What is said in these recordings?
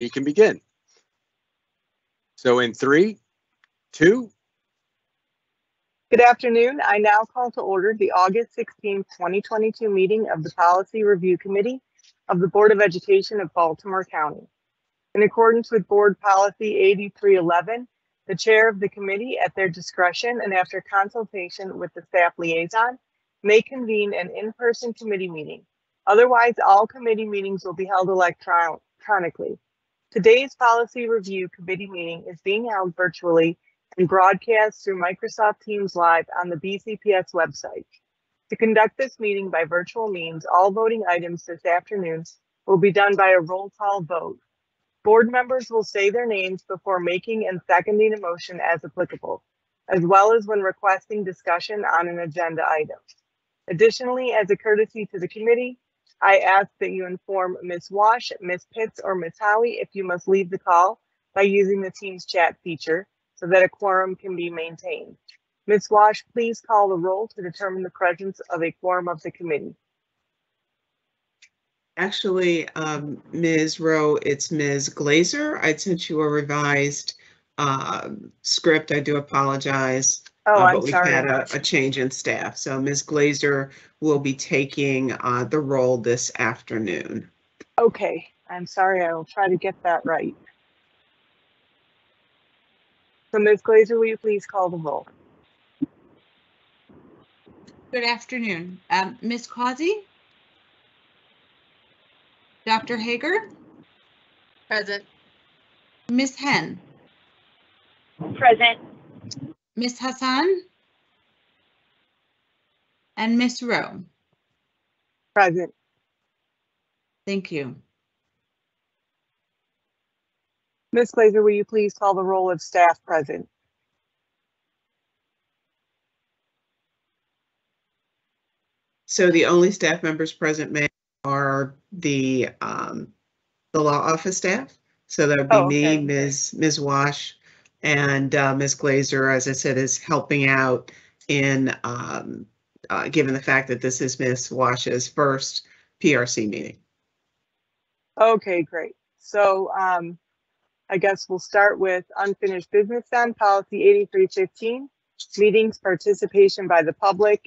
he can begin. So in three, two, Good afternoon. I now call to order the August 16, 2022 meeting of the Policy Review Committee of the Board of Education of Baltimore County. In accordance with Board Policy 8311, the chair of the committee, at their discretion and after consultation with the staff liaison, may convene an in-person committee meeting. Otherwise, all committee meetings will be held electron- electronically. Today's Policy Review Committee meeting is being held virtually and broadcast through Microsoft Teams Live on the BCPS website. To conduct this meeting by virtual means, all voting items this afternoon will be done by a roll call vote. Board members will say their names before making and seconding a motion as applicable, as well as when requesting discussion on an agenda item. Additionally, as a courtesy to the committee, I ask that you inform Ms. Wash, Ms. Pitts, or Ms. Howie if you must leave the call by using the Teams chat feature so that a quorum can be maintained. Ms. Wash, please call the roll to determine the presence of a quorum of the committee. Actually, um, Ms. Rowe, it's Ms. Glazer. I sent you a revised um, script. I do apologize. Oh, uh, I'm But we've sorry. had a, a change in staff. So Ms. Glazer will be taking uh, the role this afternoon. Okay, I'm sorry. I will try to get that right. So Ms. Glazer, will you please call the roll? Good afternoon. Um, Ms. Causey? Dr. Hager? Present. Ms. Henn? Present. Ms. Hassan? And Ms. Rowe? Present. Thank you. Ms. Glazer, will you please call the roll of staff present? So the only staff members present may are the um, the law office staff. So that would be Oh, okay. me, Ms. Ms. Wash, and uh, Ms. Glazer, as I said, is helping out in um, uh, given the fact that this is Ms. Wash's first PRC meeting. Okay, great. So um, I guess we'll start with unfinished business then, policy 8315, meetings, participation by the public,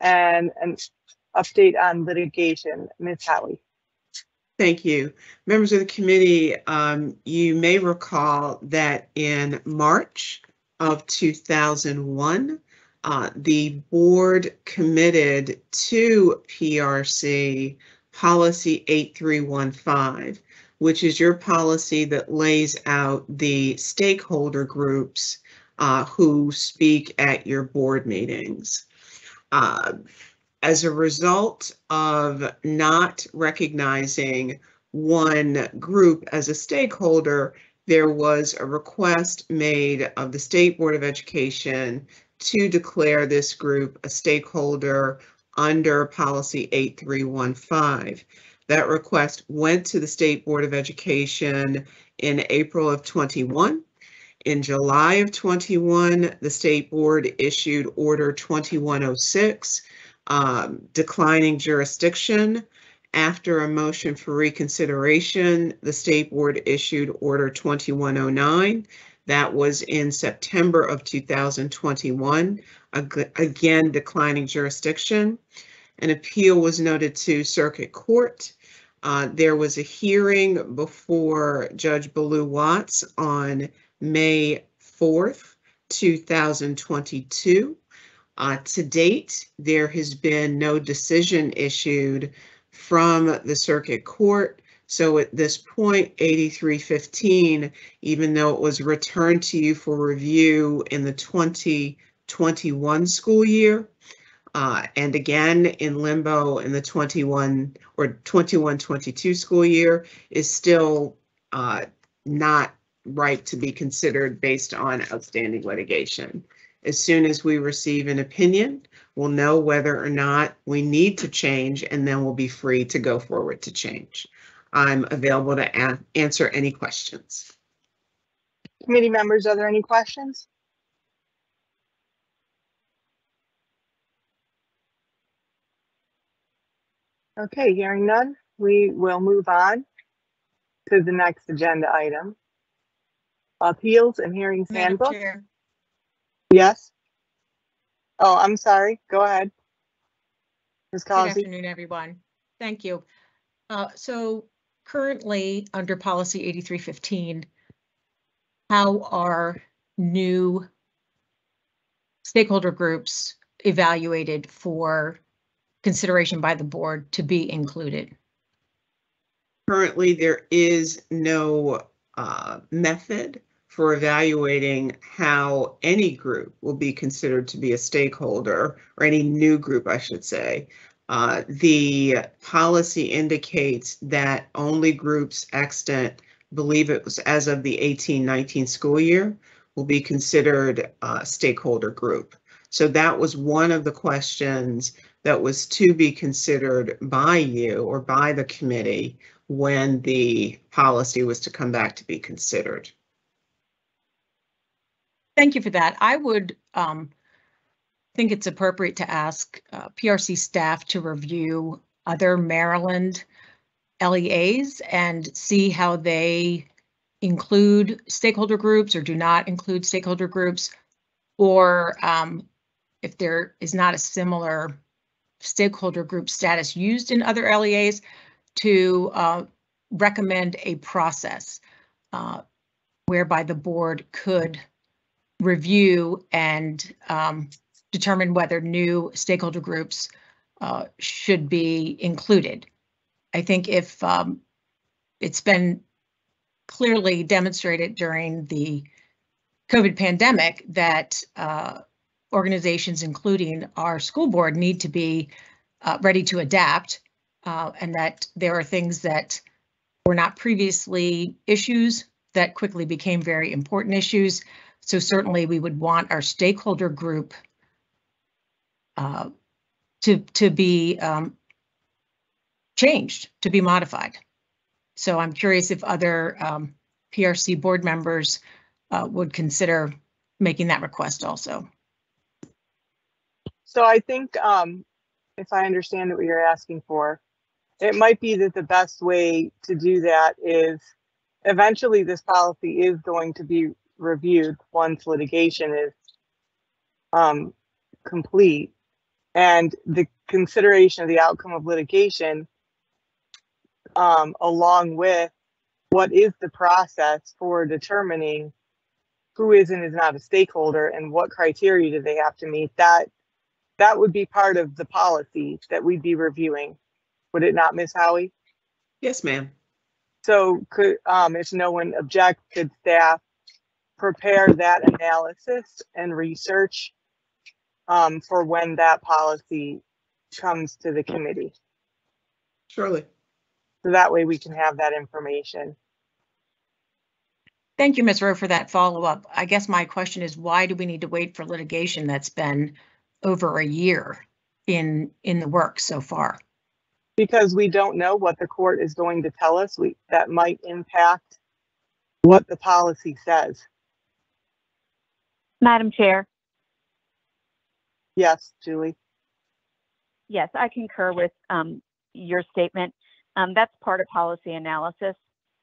and an update on litigation. Ms. Howie. Thank you. Members of the committee, um, you may recall that in March of 2001, uh, the board committed to PRC Policy 8315, which is your policy that lays out the stakeholder groups uh, who speak at your board meetings. Uh, as a result of not recognizing one group as a stakeholder, there was a request made of the State Board of Education to declare this group a stakeholder under Policy 8315. That request went to the State Board of Education in April of 21. In July of 21, the State Board issued Order 2106, um, declining jurisdiction. After a motion for reconsideration, the State Board issued Order 2109. That was in September of 2021, ag- again declining jurisdiction. An appeal was noted to Circuit Court. Uh, There was a hearing before Judge Baloo Watts on May 4th, 2022. Uh, to date, there has been no decision issued from the circuit court. So at this point, 8315, even though it was returned to you for review in the 2021 school year, uh, and again in limbo in the 21 or 21 22 school year, is still uh, not ripe to be considered based on outstanding litigation. As soon as we receive an opinion, we'll know whether or not we need to change, and then we'll be free to go forward to change. I'm available to answer any questions. Committee members, are there any questions? Okay, hearing none, we will move on to the next agenda item. Appeals and hearings Madam handbook. Chair, Yes? Oh, I'm sorry. Go ahead. Ms. good Causey. afternoon, everyone. Thank you. Uh, So currently, under policy 8315, how are new stakeholder groups evaluated for consideration by the board to be included? Currently, there is no uh, method for evaluating how any group will be considered to be a stakeholder, or any new group, I should say. Uh, The policy indicates that only groups extant, believe it was as of the 18-19 school year, will be considered a stakeholder group. So that was one of the questions that was to be considered by you or by the committee when the policy was to come back to be considered. Thank you for that. I would um, think it's appropriate to ask uh, PRC staff to review other Maryland LEAs and see how they include stakeholder groups or do not include stakeholder groups. Or um, if there is not a similar stakeholder group status used in other LEAs, to uh, recommend a process uh, whereby the board could review and um, determine whether new stakeholder groups uh, should be included. I think if um, it's been clearly demonstrated during the COVID pandemic that uh, organizations, including our school board, need to be uh, ready to adapt uh, and that there are things that were not previously issues that quickly became very important issues. So certainly we would want our stakeholder group uh, to, to be um, changed, to be modified. So I'm curious if other um, PRC board members uh, would consider making that request also. So I think, um, if I understand what you're asking for, it might be that the best way to do that is eventually this policy is going to be reviewed once litigation is um, complete. And the consideration of the outcome of litigation, um, along with what is the process for determining who is and is not a stakeholder and what criteria do they have to meet, that that would be part of the policy that we'd be reviewing. Would it not, Ms. Howie? Yes, ma'am. So could, um, if no one objects, could staff prepare that analysis and research um, for when that policy comes to the committee? Surely. So that way we can have that information. Thank you, Ms. Rowe, for that follow-up. I guess my question is, why do we need to wait for litigation that's been over a year in, in the work so far? Because we don't know what the court is going to tell us, we, that might impact what the policy says. Madam Chair, Yes, Julie? yes, I concur with um, your statement. Um, That's part of policy analysis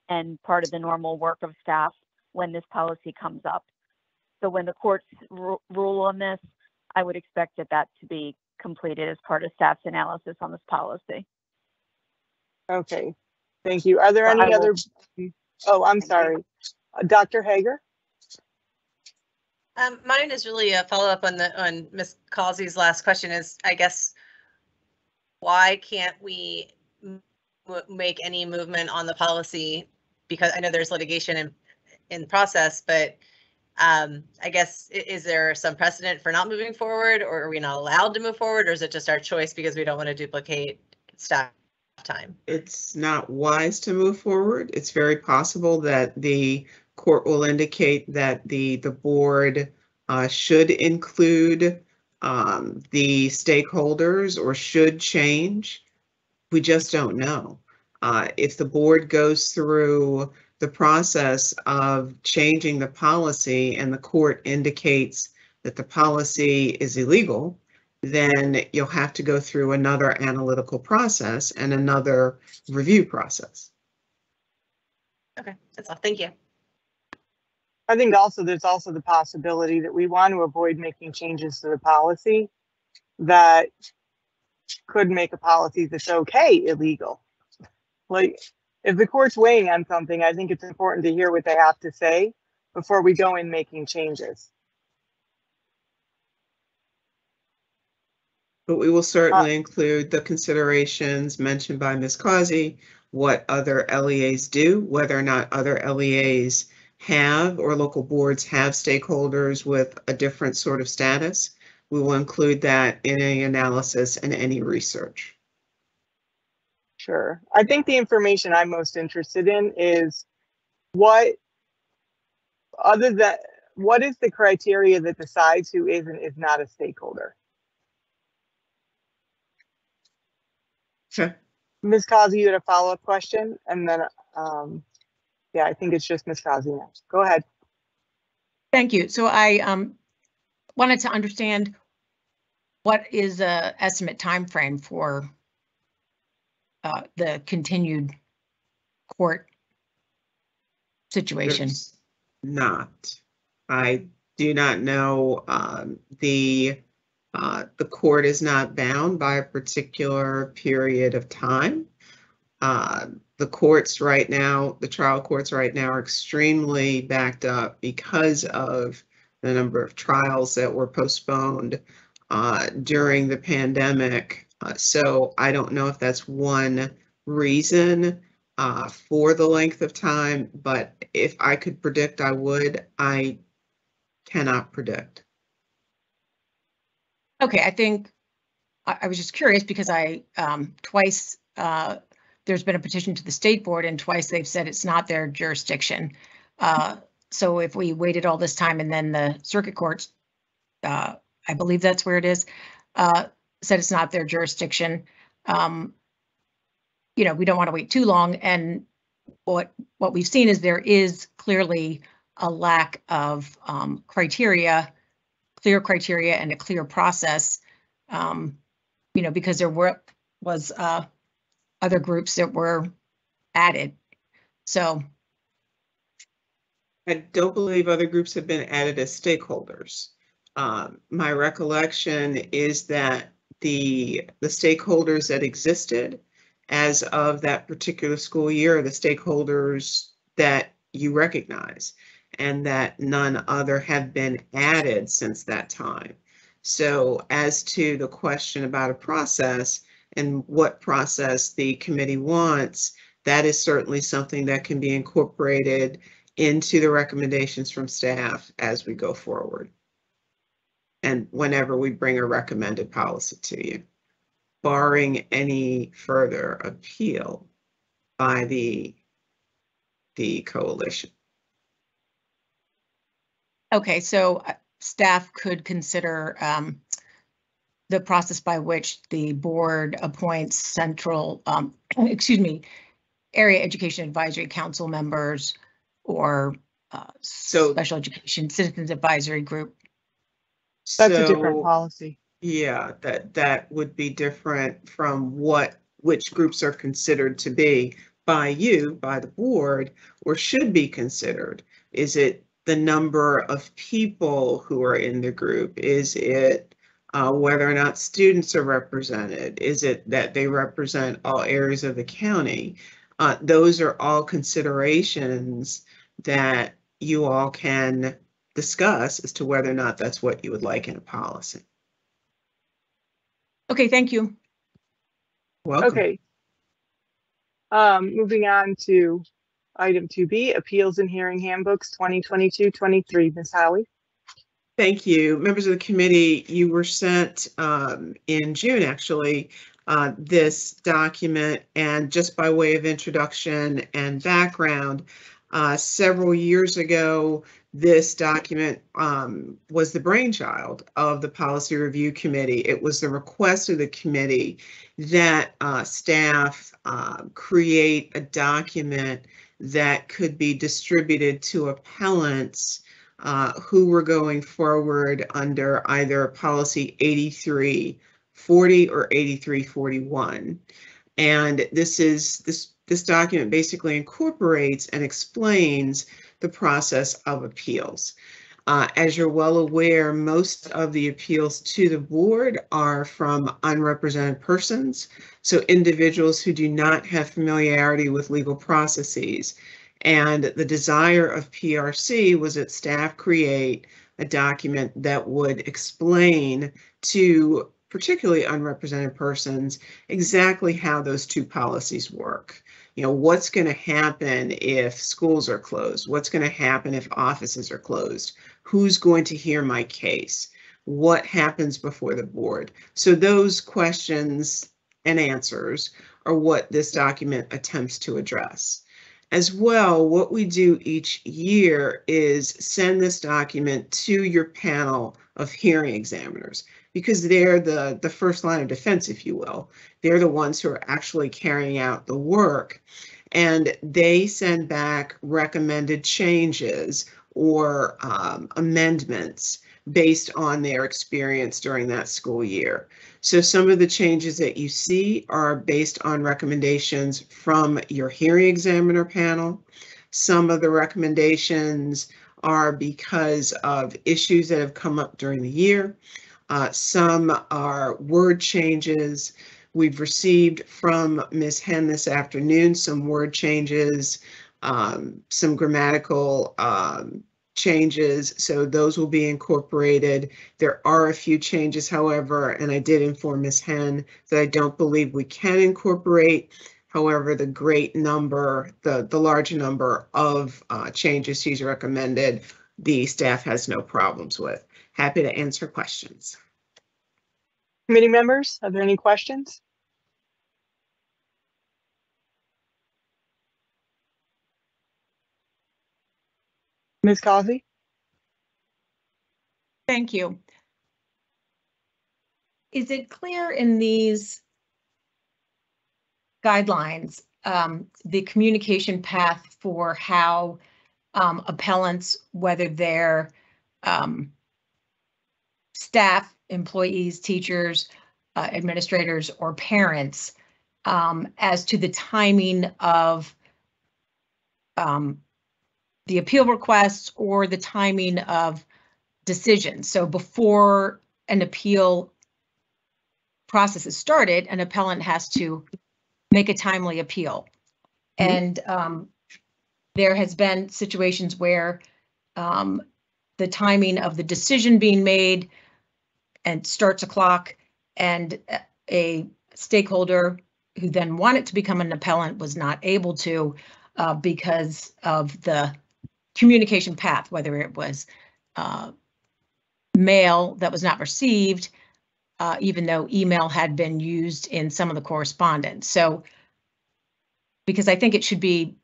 and part of the normal work of staff when this policy comes up. So when the courts ru- rule on this, I would expect that that to be completed as part of staff's analysis on this policy. Okay, thank you. Are there So I any will- other? Oh, I'm sorry. Uh, Dr. Hager? Um, mine is really a follow-up on the, on Ms. Causey's last question is, I guess, why can't we make any movement on the policy? Because I know there's litigation in, in process, but um, I guess, is there some precedent for not moving forward? Or are we not allowed to move forward? Or is it just our choice because we don't want to duplicate staff time? It's not wise to move forward. It's very possible that the court will indicate that the, the board uh, should include um, the stakeholders or should change. We just don't know. Uh, If the board goes through the process of changing the policy and the court indicates that the policy is illegal, then you'll have to go through another analytical process and another review process. Okay, that's all. Thank you. I think also there's also the possibility that we want to avoid making changes to the policy that could make a policy that's okay illegal. Like, if the court's weighing on something, I think it's important to hear what they have to say before we go in making changes. But we will certainly uh, include the considerations mentioned by Ms. Causey, what other LEAs do, whether or not other LEAs have or local boards have stakeholders with a different sort of status. We will include that in any analysis and any research. Sure. I think the information I'm most interested in is what, other than, what is the criteria that decides who is and is not a stakeholder? Okay. Ms. Causey, you had a follow-up question, and then, um, yeah, I think it's just Ms. Causey now. Go ahead. Thank you. So I um wanted to understand what is a estimate time frame for uh the continued court situation? There's Not. I do not know, um, the, uh, the court is not bound by a particular period of time. Uh, the courts right now, the trial courts right now are extremely backed up because of the number of trials that were postponed, uh, during the pandemic. Uh, so I don't know if that's one reason uh, for the length of time, but if I could predict, I would. I cannot predict. Okay, I think I I was just curious because I um twice uh there's been a petition to the state board and twice they've said it's not their jurisdiction. Uh so if we waited all this time and then the circuit courts uh I believe that's where it is, uh said it's not their jurisdiction. Um you know, we don't want to wait too long and what what we've seen is there is clearly a lack of um criteria clear criteria and a clear process. Um, you know, because there were, was, uh, other groups that were added. So, I don't believe other groups have been added as stakeholders. Um, my recollection is that the, the stakeholders that existed as of that particular school year are the stakeholders that you recognize and that none other have been added since that time. So as to the question about a process and what process the committee wants, that is certainly something that can be incorporated into the recommendations from staff as we go forward. And whenever we bring a recommended policy to you, barring any further appeal by the, the coalition. okay, so uh, staff could consider, um, the process by which the board appoints central, um, excuse me, area education advisory council members or, uh, So- special education citizens advisory group. That's a different So- policy. Yeah, that, that would be different from what, which groups are considered to be by you, by the board, or should be considered. Is it the number of people who are in the group? Is it uh, whether or not students are represented? Is it that they represent all areas of the county? Uh, those are all considerations that you all can discuss as to whether or not that's what you would like in a policy. Okay, thank you. Welcome. Okay. Um, moving on to item two B, appeals and hearing handbooks, 2022-23. Ms. Howie? Thank you. Members of the committee, you were sent um, in June, actually, uh, this document. And just by way of introduction and background, uh, several years ago, this document um, was the brainchild of the Policy Review Committee. It was the request of the committee that uh, staff uh, create a document that could be distributed to appellants uh, who were going forward under either policy 8340 or 8341. And this is this this document basically incorporates and explains the process of appeals. Uh, as you're well aware, most of the appeals to the board are from unrepresented persons, so individuals who do not have familiarity with legal processes. And the desire of PRC was that staff create a document that would explain to particularly unrepresented persons exactly how those two policies work. You know, what's going to happen if schools are closed? What's going to happen if offices are closed? Who's going to hear my case? What happens before the board? So those questions and answers are what this document attempts to address. As well, what we do each year is send this document to your panel of hearing examiners because they're the, the first line of defense, if you will. They're the ones who are actually carrying out the work. And they send back recommended changes or um, amendments based on their experience during that school year. So some of the changes that you see are based on recommendations from your hearing examiner panel. Some of the recommendations are because of issues that have come up during the year. Uh, some are word changes. We've received from Ms. Henn this afternoon some word changes, um, some grammatical um, changes, so those will be incorporated. There are a few changes, however, and I did inform Ms. Henn that I don't believe we can incorporate. However, the great number, the, the large number of uh, changes she's recommended, the staff has no problems with. Happy to answer questions. Committee members, are there any questions? Ms. Causey? Thank you. Is it clear in these guidelines, um, the communication path for how um, appellants, whether they're um, staff, employees, teachers, uh, administrators, or parents, um, as to the timing of um, the appeal requests or the timing of decisions. So before an appeal process is started, an appellant has to make a timely appeal. And um, there has been situations where um, the timing of the decision being made and starts a clock and a stakeholder who then wanted to become an appellant was not able to uh, because of the communication path, whether it was uh, mail that was not received, uh, even though email had been used in some of the correspondence. So because I think it should be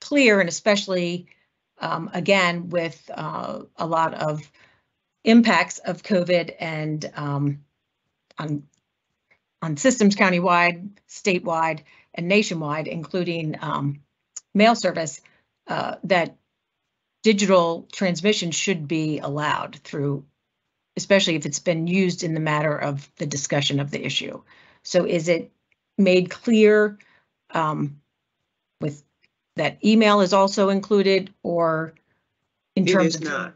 clear and especially um, again with uh, a lot of impacts of COVID and um, on on systems countywide, statewide, and nationwide, including um, mail service, uh, that digital transmission should be allowed through, especially if it's been used in the matter of the discussion of the issue. So is it made clear um, with that email is also included or in It terms is of? not.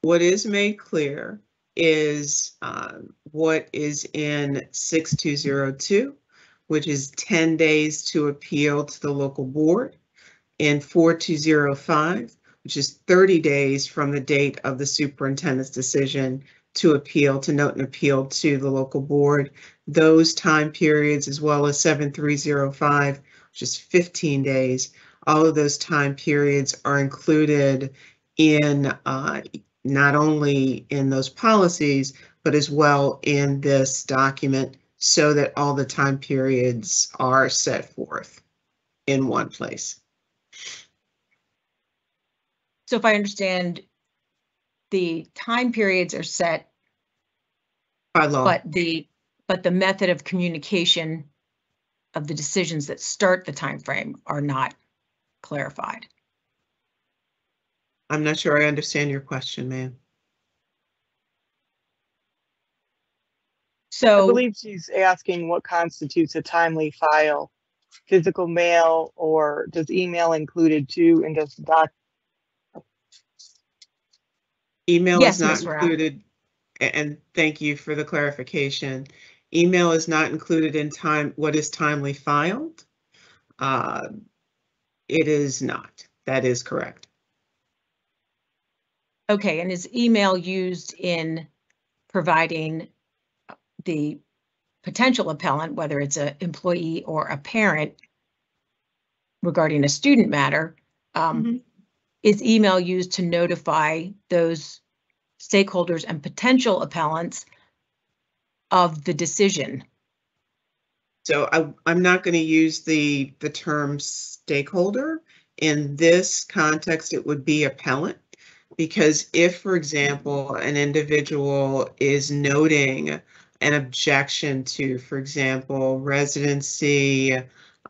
What is made clear is uh, what is in 6202, which is 10 days to appeal to the local board, and 4205, which is 30 days from the date of the superintendent's decision to appeal, to note an appeal to the local board. Those time periods, as well as 7305, which is 15 days, all of those time periods are included in uh, not only in those policies, but as well in this document so that all the time periods are set forth in one place. So if I understand, the time periods are set, By law, but the, but the method of communication of the decisions that start the time frame are not clarified. I'm not sure I understand your question, ma'am. So I believe she's asking what constitutes a timely file physical mail or does email included too? And does doc, Email Yes, is not. Included, and thank you for the clarification. Email is not included in time, what is timely filed. Uh, It is not. That is correct. Okay, and is email used in providing the potential appellant, whether it's an employee or a parent regarding a student matter? um, Is email used to notify those stakeholders and potential appellants of the decision? So I, I'm not going to use the, the term stakeholder. In this context, it would be appellant. Because if, for example, an individual is noting an objection to, for example, residency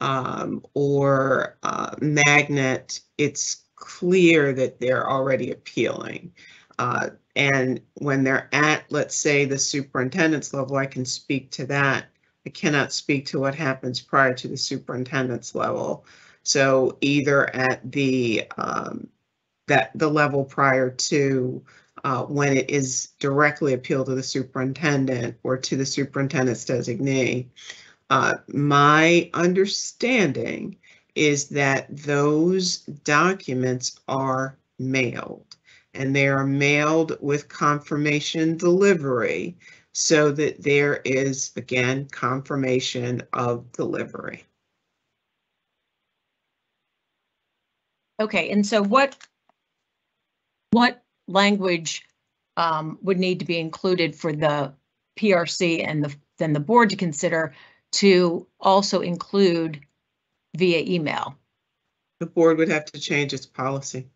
um, or uh, magnet, it's clear that they're already appealing. Uh, and when they're at, let's say, the superintendent's level, I can speak to that. I cannot speak to what happens prior to the superintendent's level. So either at the, um, that, the level prior to, uh, when it is directly appealed to the superintendent or to the superintendent's designee. Uh, my understanding is that those documents are mailed. And they are mailed with confirmation delivery so that there is, again, confirmation of delivery. Okay, and so what, what language um, would need to be included for the PRC and the, then the board to consider to also include via email? The board would have to change its policy.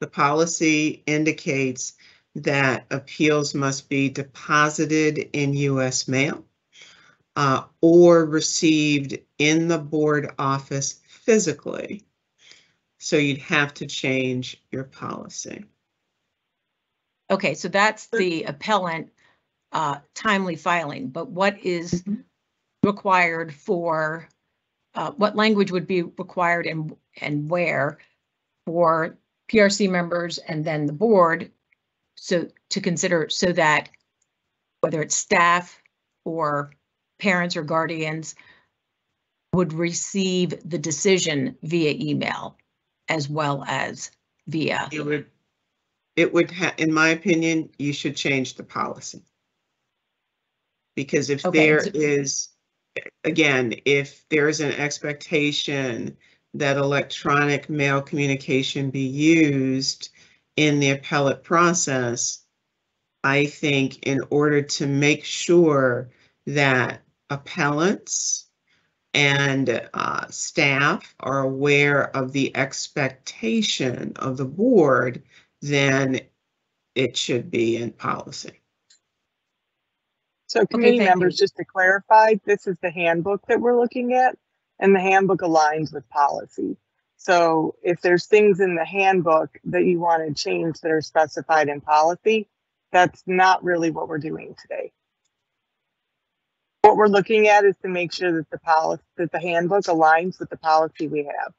The policy indicates that appeals must be deposited in US mail uh, or received in the board office physically. So you'd have to change your policy. Okay, so that's the appellant uh, timely filing, but what is Mhm. Required for, uh, what language would be required and, and where for PRC members and then the board? So to consider so that whether it's staff or parents or guardians would receive the decision via email as well as via, It would, it would in my opinion, you should change the policy. Because if Okay, there so- is, again, if there is an expectation that electronic mail communication be used in the appellate process, I think in order to make sure that appellants and uh, staff are aware of the expectation of the board, then it should be in policy. So committee thank members, you. just to clarify, this is the handbook that we're looking at and the handbook aligns with policy. So if there's things in the handbook that you want to change that are specified in policy, that's not really what we're doing today. What we're looking at is to make sure that the policy, that the handbook aligns with the policy we have.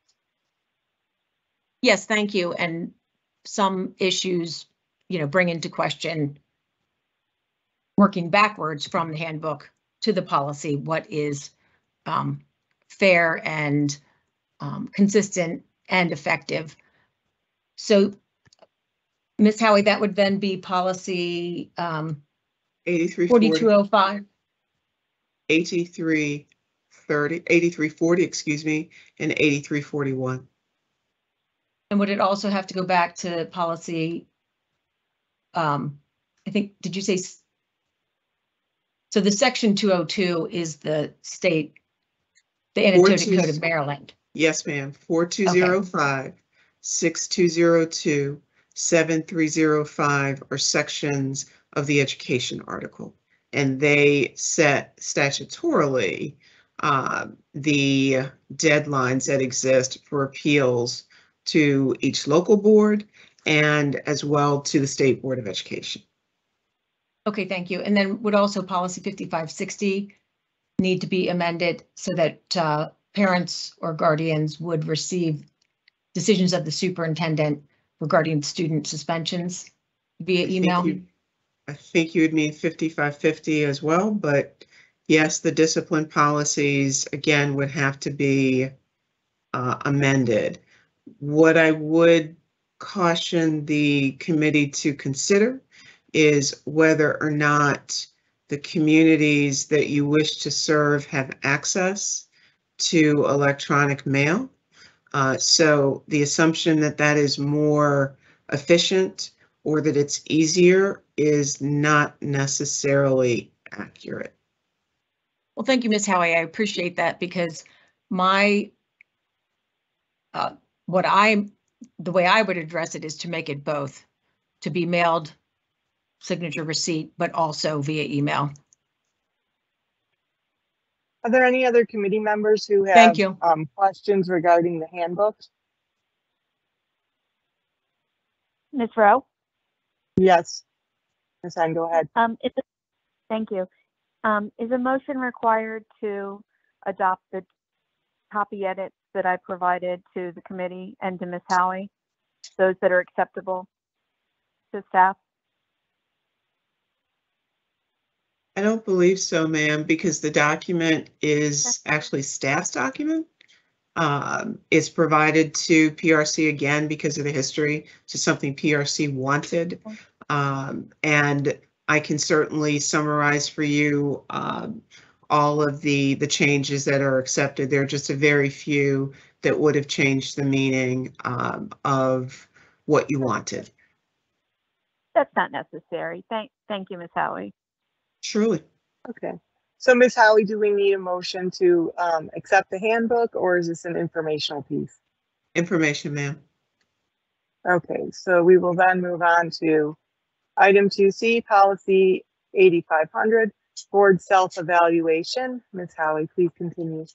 yes, thank you. And some issues, you know, bring into question working backwards from the handbook to the policy, what is um, fair and um, consistent and effective. So, Ms. Howie, that would then be policy um, 8340, 4205. 8330, 8340, excuse me, and 8341. And would it also have to go back to policy? Um, I think, did you say? So the section two oh two is the state, the annotated code of Maryland. Yes, ma'am. 4205, 6202, 7305 are sections of the education article. And they set statutorily uh, the deadlines that exist for appeals to each local board and as well to the State Board of Education. Okay, thank you. And then would also policy fifty-five sixty need to be amended so that uh, parents or guardians would receive decisions of the superintendent regarding student suspensions via I think email. you- I think you would need fifty-five fifty as well, but yes, the discipline policies, again, would have to be uh, amended. What I would caution the committee to consider is whether or not the communities that you wish to serve have access to electronic mail. Uh, So the assumption that that is more efficient or that it's easier is not necessarily accurate. Well, thank you, Ms. Howie. I appreciate that because my, uh, what I, the way I would address it is to make it both, to be mailed signature receipt, but also via email. Are there any other committee members who have? Thank you. Um, questions regarding the handbook? Ms. Rowe? Yes. Ms. Henn, go ahead. Um, is thank you. Um, is a motion required to adopt the copy edits that I provided to the committee and to Ms. Howie? Those that are acceptable to staff? I don't believe so, ma'am, because the document is actually staff's document. Um, It's provided to PRC again because of the history, to something PRC wanted. Um, And I can certainly summarize for you um, all of the, the changes that are accepted. There are just a very few that would have changed the meaning um, of what you wanted. That's not necessary. Thank, thank you, Ms. Howie. Truly. Okay. So Ms. Howie, do we need a motion to, um, accept the handbook or is this an informational piece? Information, ma'am. Okay, so we will then move on to item two C, policy eighty-five hundred, board self-evaluation. Ms. Howie, please continue.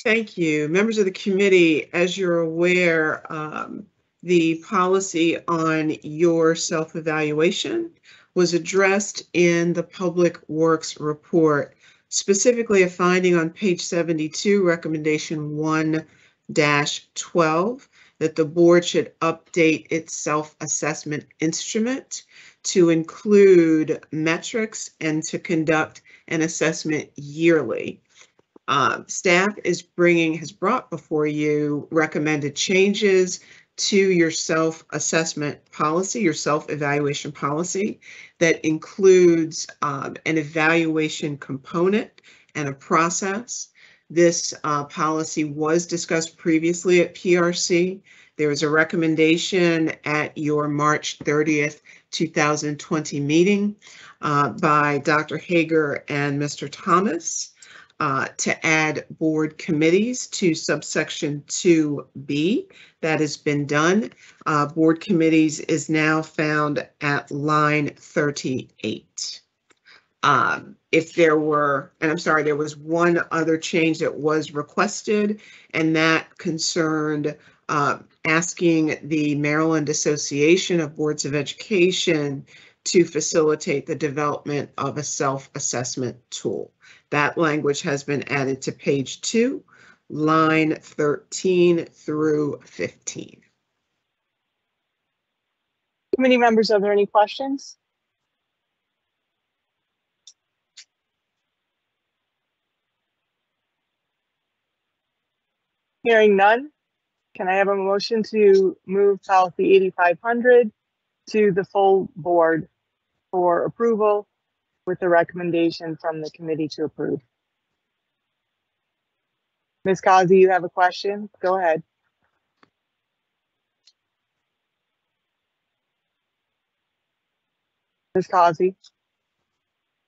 Thank you. Members of the committee, as you're aware, um, the policy on your self-evaluation was addressed in the Public Works Report, specifically a finding on page 72, recommendation 1-12, that the board should update its self-assessment instrument to include metrics and to conduct an assessment yearly. Um, staff is bringing, has brought before you recommended changes to your self-assessment policy, your self-evaluation policy that includes um, an evaluation component and a process. This uh, policy was discussed previously at PRC. There was a recommendation at your March 30th, 2020 meeting uh, by Dr. Hager and Mr. Thomas uh, to add board committees to subsection 2B. That has been done. Uh, Board committees is now found at line 38. Um, If there were, and I'm sorry, there was one other change that was requested, and that concerned uh, asking the Maryland Association of Boards of Education to facilitate the development of a self-assessment tool. That language has been added to page two, line 13 through 15. Committee members, are there any questions? Hearing none, can I have a motion to move policy eighty-five hundred to the full board for approval with the recommendation from the committee to approve? Ms. Causey, you have a question? Go ahead. Ms. Causey?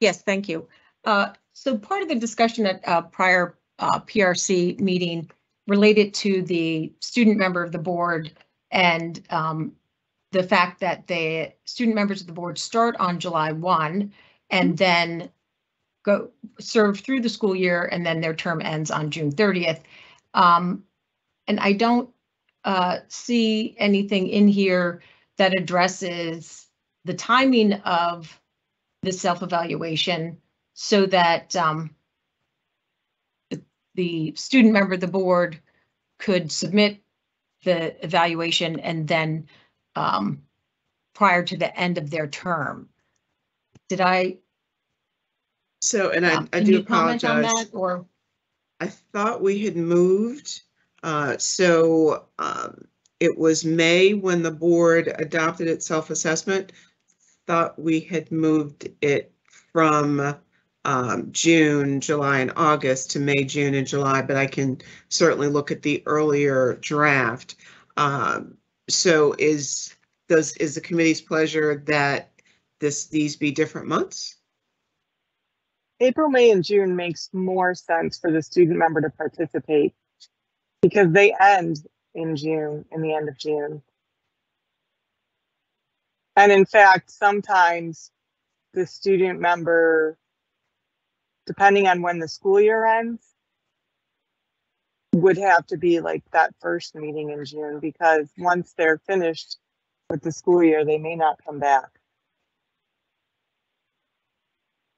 Yes, thank you. Uh, So part of the discussion at a prior uh, PRC meeting related to the student member of the board and um, the fact that the student members of the board start on July 1 and then go serve through the school year and then their term ends on June 30th. Um, And I don't uh, see anything in here that addresses the timing of the self-evaluation so that um, the student member of the board could submit the evaluation and then um, prior to the end of their term. Did I? So, and I, um, I can do you comment on apologize. that, Or, I thought we had moved, uh, so, um, it was May when the board adopted its self-assessment. Thought we had moved it from, um, June, July and August to May, June and July, but I can certainly look at the earlier draft. Um, so is, does, is the committee's pleasure that this, these be different months? April, May, and June makes more sense for the student member to participate because they end in June, in the end of June. And in fact, sometimes the student member, depending on when the school year ends, would have to be like that first meeting in June because once they're finished with the school year, they may not come back.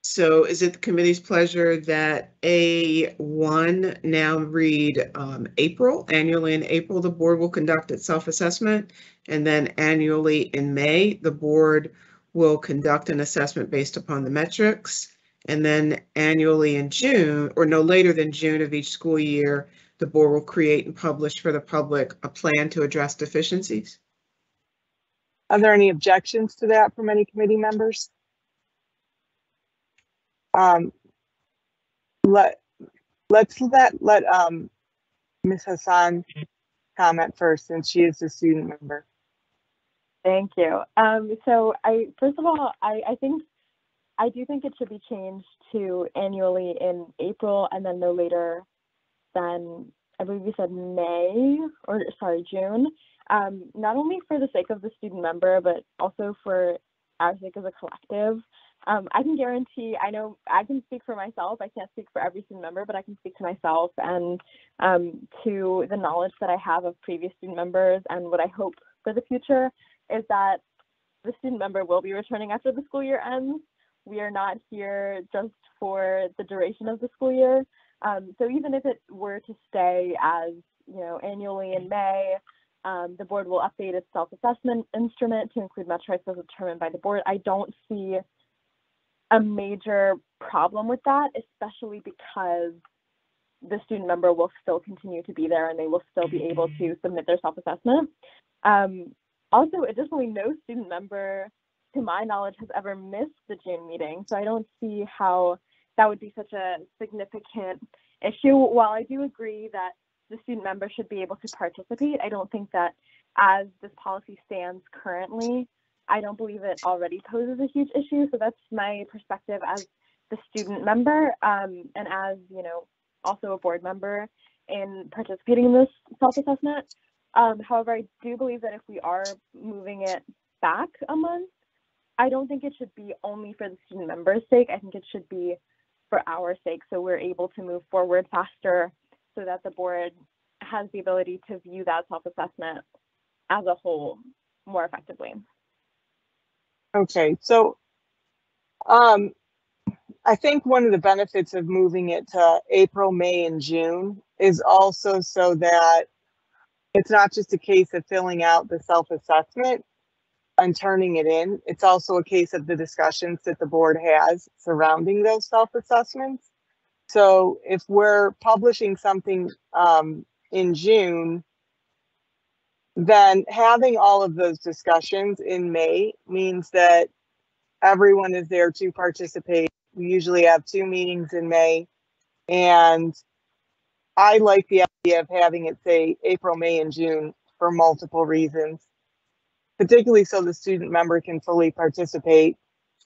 So is it the committee's pleasure that A one now read um, April, annually in April, the board will conduct its self-assessment. And then annually in May, the board will conduct an assessment based upon the metrics. And then annually in June, or no later than June of each school year, the board will create and publish for the public a plan to address deficiencies. Are there any objections to that from any committee members? Um, let, let's let, let, um, Ms. Hassan comment first since she is a student member. Thank you. Um, so I, first of all, I, I think, I do think it should be changed to annually in April and then no later than, I believe you said May, or sorry, June. Um, not only for the sake of the student member, but also for our sake as a collective. Um, I can guarantee, I know I can speak for myself. I can't speak for every student member, but I can speak to myself and um, to the knowledge that I have of previous student members and what I hope for the future is that the student member will be returning after the school year ends. We are not here just for the duration of the school year. Um, so even if it were to stay as, you know, annually in May, um, the board will update its self-assessment instrument to include metrics as determined by the board. I don't see a major problem with that, especially because the student member will still continue to be there and they will still be able to submit their self-assessment. Um, also, additionally, no student member, to my knowledge, has ever missed the June meeting. So I don't see how that would be such a significant issue. While I do agree that the student member should be able to participate, I don't think that as this policy stands currently, I don't believe it already poses a huge issue. So that's my perspective as the student member um, and as, you know, also a board member in participating in this self-assessment. Um, however, I do believe that if we are moving it back a month, I don't think it should be only for the student member's sake. I think it should be for our sake, so we're able to move forward faster so that the board has the ability to view that self-assessment as a whole more effectively. Okay, so, um, I think one of the benefits of moving it to April, May, and June is also so that it's not just a case of filling out the self-assessment and turning it in. It's also a case of the discussions that the board has surrounding those self-assessments. So if we're publishing something, um, in June, then having all of those discussions in May means that everyone is there to participate. We usually have two meetings in May. And I like the idea of having it say April, May, and June for multiple reasons, particularly so the student member can fully participate,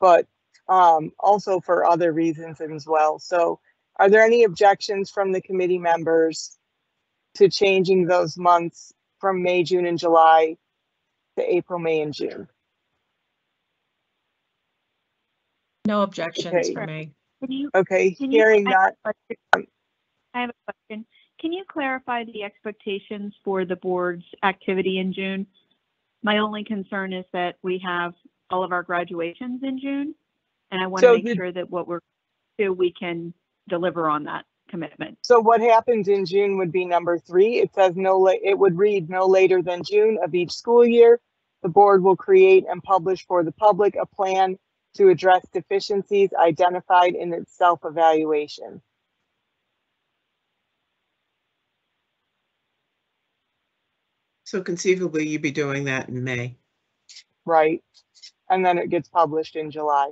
but um, also for other reasons as well. So are there any objections from the committee members to changing those months from May, June, and July to April, May, and June? no objections Okay. for me. Can you, Okay, Can hearing I that, have a question. I have a question. Can you clarify the expectations for the board's activity in June? My only concern is that we have all of our graduations in June. And I want So to make sure that what we're, do we can deliver on that. commitment. So what happens in June would be number three. It says no, la- it would read no later than June of each school year. The board will create and publish for the public a plan to address deficiencies identified in its self-evaluation. So conceivably, you'd be doing that in May. right? And then it gets published in July.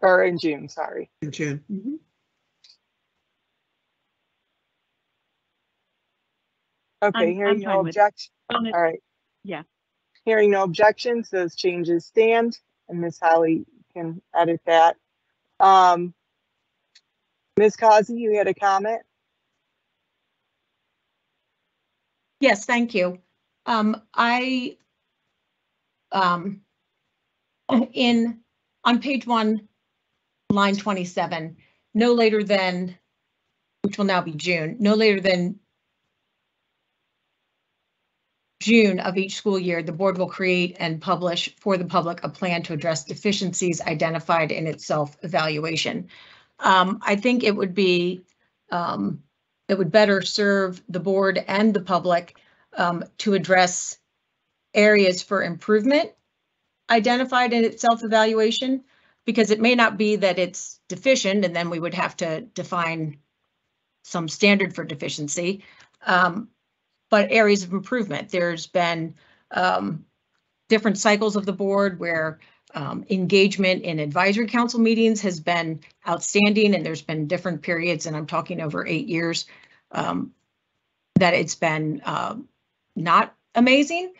Or in June, sorry. In June. Mhm. Okay, I'm- hearing I'm no fine with- objection, On it- all right. Yeah. Hearing no objections, those changes stand, and Ms. Holly can edit that. Um, Ms. Causey, you had a comment? Yes, thank you. Um, I, um, in, on page one, line twenty-seven, no later than, which will now be June, no later than June of each school year, the board will create and publish for the public a plan to address deficiencies identified in its self-evaluation. Um, I think it would be, um, it would better serve the board and the public um, to address areas for improvement identified in its self-evaluation, because it may not be that it's deficient, and then we would have to define some standard for deficiency, um, but areas of improvement. There's been um, different cycles of the board where um, engagement in advisory council meetings has been outstanding, and there's been different periods, and I'm talking over eight years, um, that it's been um, not amazing.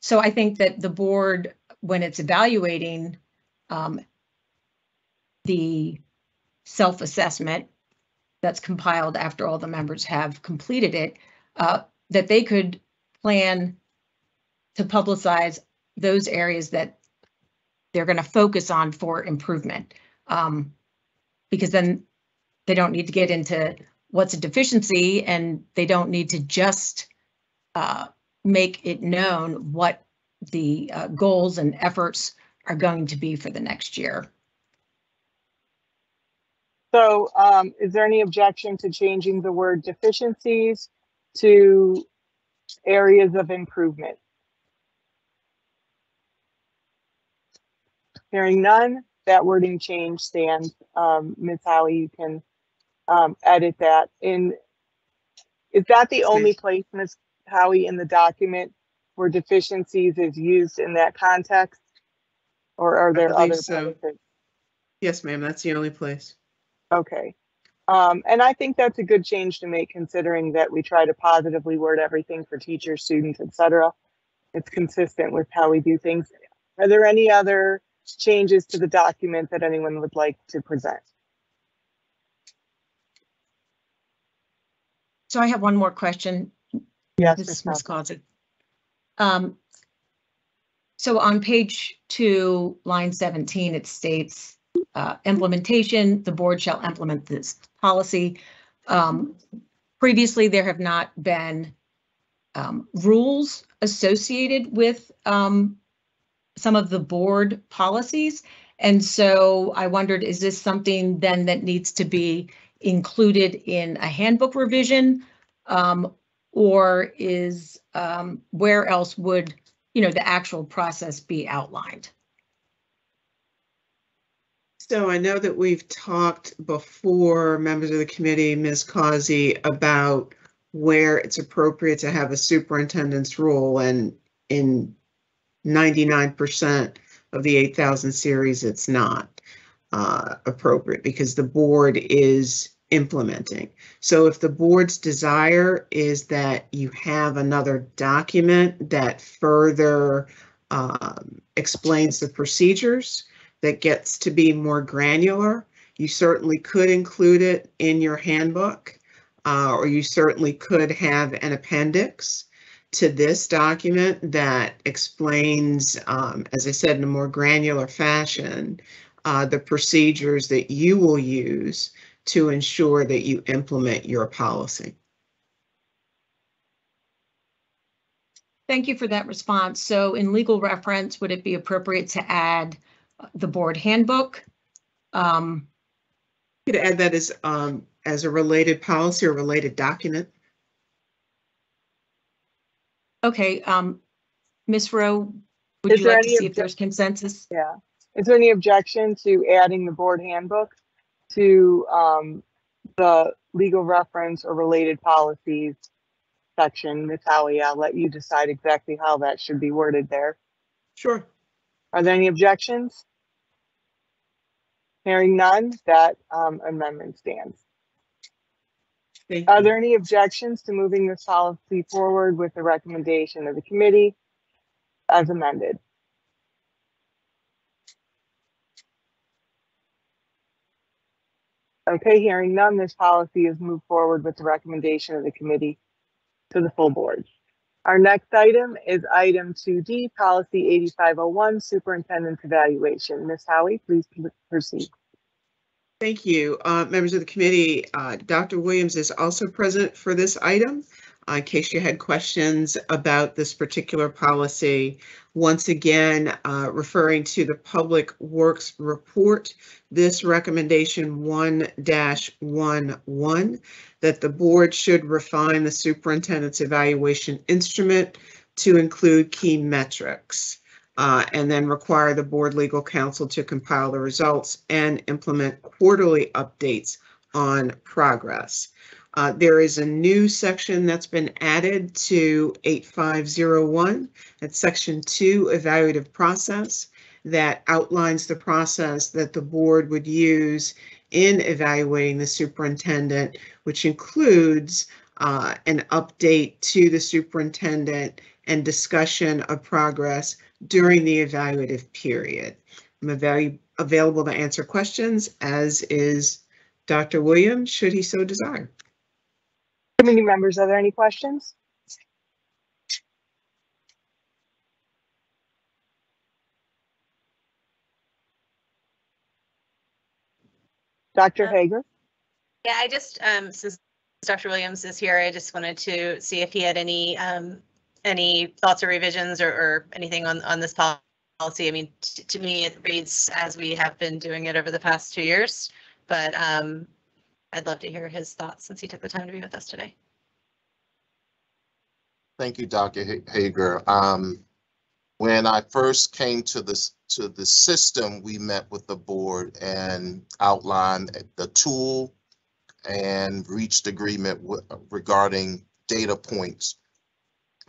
So I think that the board, when it's evaluating um, the self-assessment that's compiled after all the members have completed it, uh, that they could plan to publicize those areas that they're going to focus on for improvement. Um, because then they don't need to get into what's a deficiency and they don't need to just uh, make it known what the uh, goals and efforts are going to be for the next year. So, um, is there any objection to changing the word deficiencies to areas of improvement? Hearing none, that wording change stands. Um, Ms. Holly, you can, um, edit that in. Is that the only place, Ms. Howie, in the document where deficiencies is used in that context? Or are there believe other so. places? Yes, ma'am, that's the only place. Okay. Um, and I think that's a good change to make considering that we try to positively word everything for teachers, students, et cetera. It's consistent with how we do things. Are there any other changes to the document that anyone would like to present? So I have one more question, Yes, Ms. Ms. Um, so on page two, line 17, it states, uh, implementation, the board shall implement this policy. Um, previously, there have not been um, rules associated with um, some of the board policies. And so I wondered, is this something then that needs to be included in a handbook revision? Um, or is, um, where else would, you know, the actual process be outlined? So I know that we've talked before, members of the committee, Ms. Causey, about where it's appropriate to have a superintendent's role and in ninety-nine percent of the eight thousand series, it's not uh, appropriate because the board is implementing. So if the board's desire is that you have another document that further um, explains the procedures, that gets to be more granular, you certainly could include it in your handbook, uh, or you certainly could have an appendix to this document that explains, um, as I said, in a more granular fashion, uh, the procedures that you will use to ensure that you implement your policy. Thank you for that response. So in legal reference, would it be appropriate to add the board handbook? um, Could add that as, um, as a related policy or related document. Okay, um, Ms. Rowe, would Is you there like to any see if obje- there's consensus? Yeah. Is there any objection to adding the board handbook to um, the legal reference or related policies section? Ms. Howie, I'll let you decide exactly how that should be worded there. Sure. Are there any objections? Hearing none, that um, amendment stands. Thank Are you. there any objections to moving this policy forward with the recommendation of the committee as amended? Okay, hearing none, this policy is moved forward with the recommendation of the committee to the full board. Our next item is item 2D, policy 8501, superintendent's evaluation. Ms. Howie, please proceed. Thank you. Uh, Members of the committee, uh, Dr. Williams is also present for this item. Uh, In case you had questions about this particular policy, once again, uh, referring to the Public Works Report, this recommendation 1-11, that the board should refine the superintendent's evaluation instrument to include key metrics uh, and then require the board legal counsel to compile the results and implement quarterly updates on progress. Uh, There is a new section that's been added to 8501. That's section two, evaluative process, that outlines the process that the board would use in evaluating the superintendent, which includes uh, an update to the superintendent and discussion of progress during the evaluative period. I'm avail- available to answer questions, as is Dr. Williams, should he so desire. Committee members, are there any questions? Dr. Uh, Hager? Yeah, I just, um, since Dr. Williams is here, I just wanted to see if he had any, um, any thoughts or revisions or, or anything on, on this policy. I mean, t- to me, it reads as we have been doing it over the past two years, but, um, I'd love to hear his thoughts since he took the time to be with us today. Thank you, Dr. Ha- Hager. Um, when I first came to this, to the system, we met with the board and outlined the tool and reached agreement wi- regarding data points.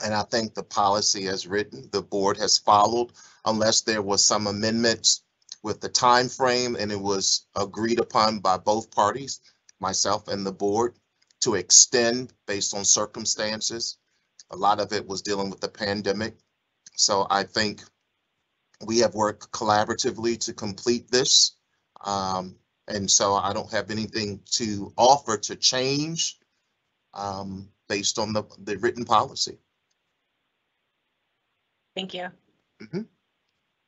And I think the policy as written, the board has followed unless there was some amendments with the time frame and it was agreed upon by both parties, myself and the board, to extend based on circumstances. A lot of it was dealing with the pandemic. So I think we have worked collaboratively to complete this. Um, and so I don't have anything to offer to change um, based on the, the written policy. Thank you.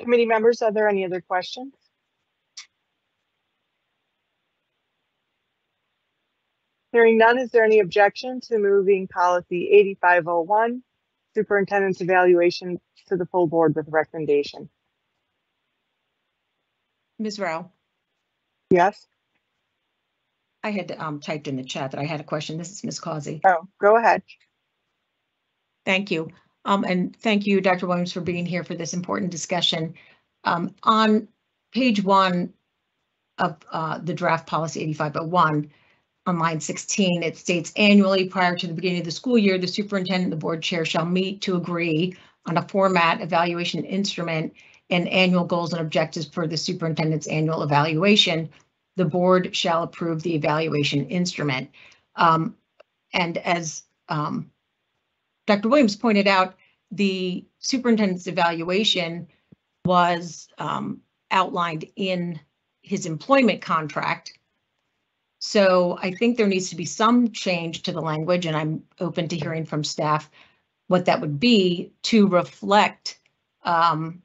Committee members, are there any other questions? Hearing none, is there any objection to moving policy 8501, superintendent's evaluation to the full board with recommendation? Ms. Rowe, Yes? I had um, typed in the chat that I had a question. This is Ms. Causey. Oh, go ahead. Thank you. Um, and thank you, Dr. Williams, for being here for this important discussion. Um, on page one of uh, the draft policy 8501, on line 16, it states annually prior to the beginning of the school year, the superintendent and the board chair shall meet to agree on a format, evaluation instrument, and annual goals and objectives for the superintendent's annual evaluation. The board shall approve the evaluation instrument. Um, and as um, Dr. Williams pointed out, the superintendent's evaluation was um, outlined in his employment contract. So I think there needs to be some change to the language, and I'm open to hearing from staff what that would be to reflect, um,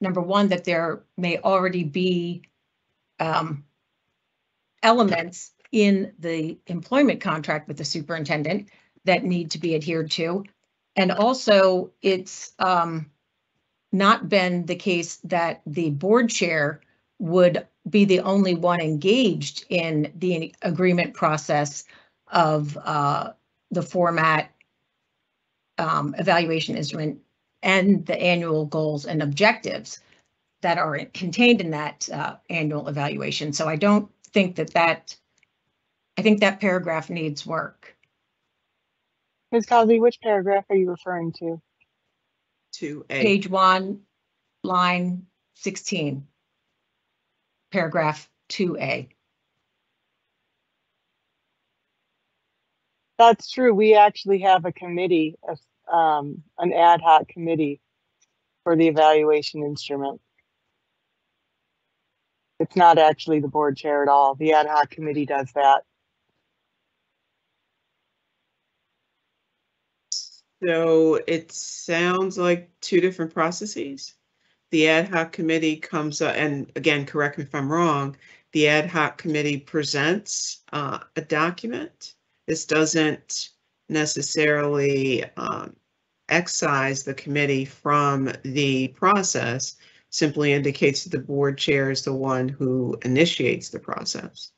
number one, that there may already be um, elements in the employment contract with the superintendent that need to be adhered to. And also, it's um, not been the case that the board chair would be the only one engaged in the agreement process of uh, the format um, evaluation instrument and the annual goals and objectives that are contained in that uh, annual evaluation. So I don't think that that, I think that paragraph needs work. Ms. Causey, which paragraph are you referring to? To A. Page one, line 16, paragraph 2A. That's true. We actually have a committee, a- um, an ad hoc committee for the evaluation instrument. It's not actually the board chair at all. The ad hoc committee does that. So it sounds like two different processes. The ad hoc committee comes, up, and again, correct me if I'm wrong, the ad hoc committee presents uh, a document. This doesn't necessarily um, excise the committee from the process, simply indicates that the board chair is the one who initiates the process.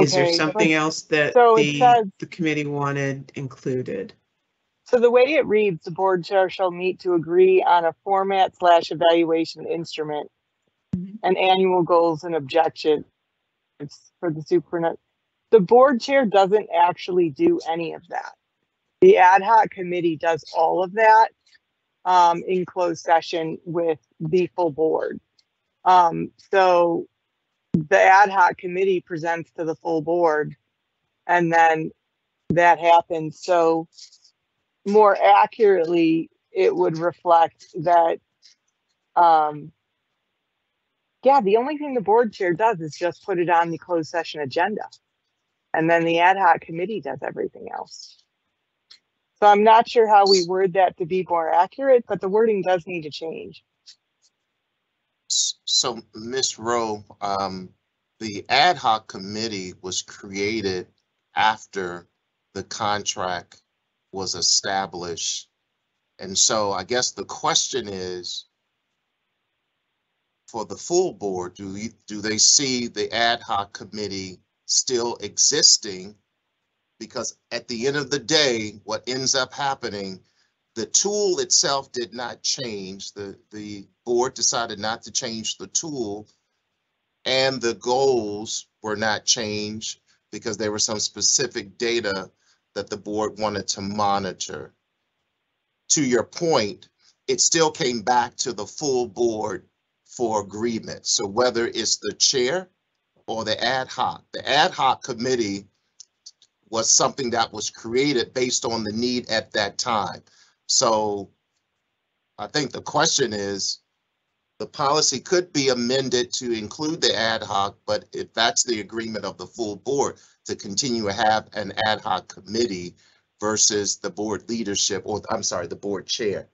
Is there something else that so the, says- the committee wanted included? So the way it reads, the board chair shall meet to agree on a format slash evaluation instrument Mhm. and annual goals and objectives for the superintendent. The board chair doesn't actually do any of that. The ad hoc committee does all of that um, in closed session with the full board. Um, so the ad hoc committee presents to the full board and then that happens. So more accurately, it would reflect that, um, yeah, the only thing the board chair does is just put it on the closed session agenda. And then the ad hoc committee does everything else. So I'm not sure how we word that to be more accurate, but the wording does need to change. So, Ms. Rowe, um, the ad hoc committee was created after the contract was established. And so I guess the question is, for the full board, do you, do they see the ad hoc committee still existing? Because at the end of the day, what ends up happening, the tool itself did not change. The, the board decided not to change the tool. And the goals were not changed because there were some specific data that the board wanted to monitor. To your point, it still came back to the full board for agreement. So whether it's the chair or the ad hoc, the ad hoc committee was something that was created based on the need at that time. So I think the question is, the policy could be amended to include the ad hoc, but if that's the agreement of the full board, to continue to have an ad hoc committee versus the board leadership, or I'm sorry, the board chair.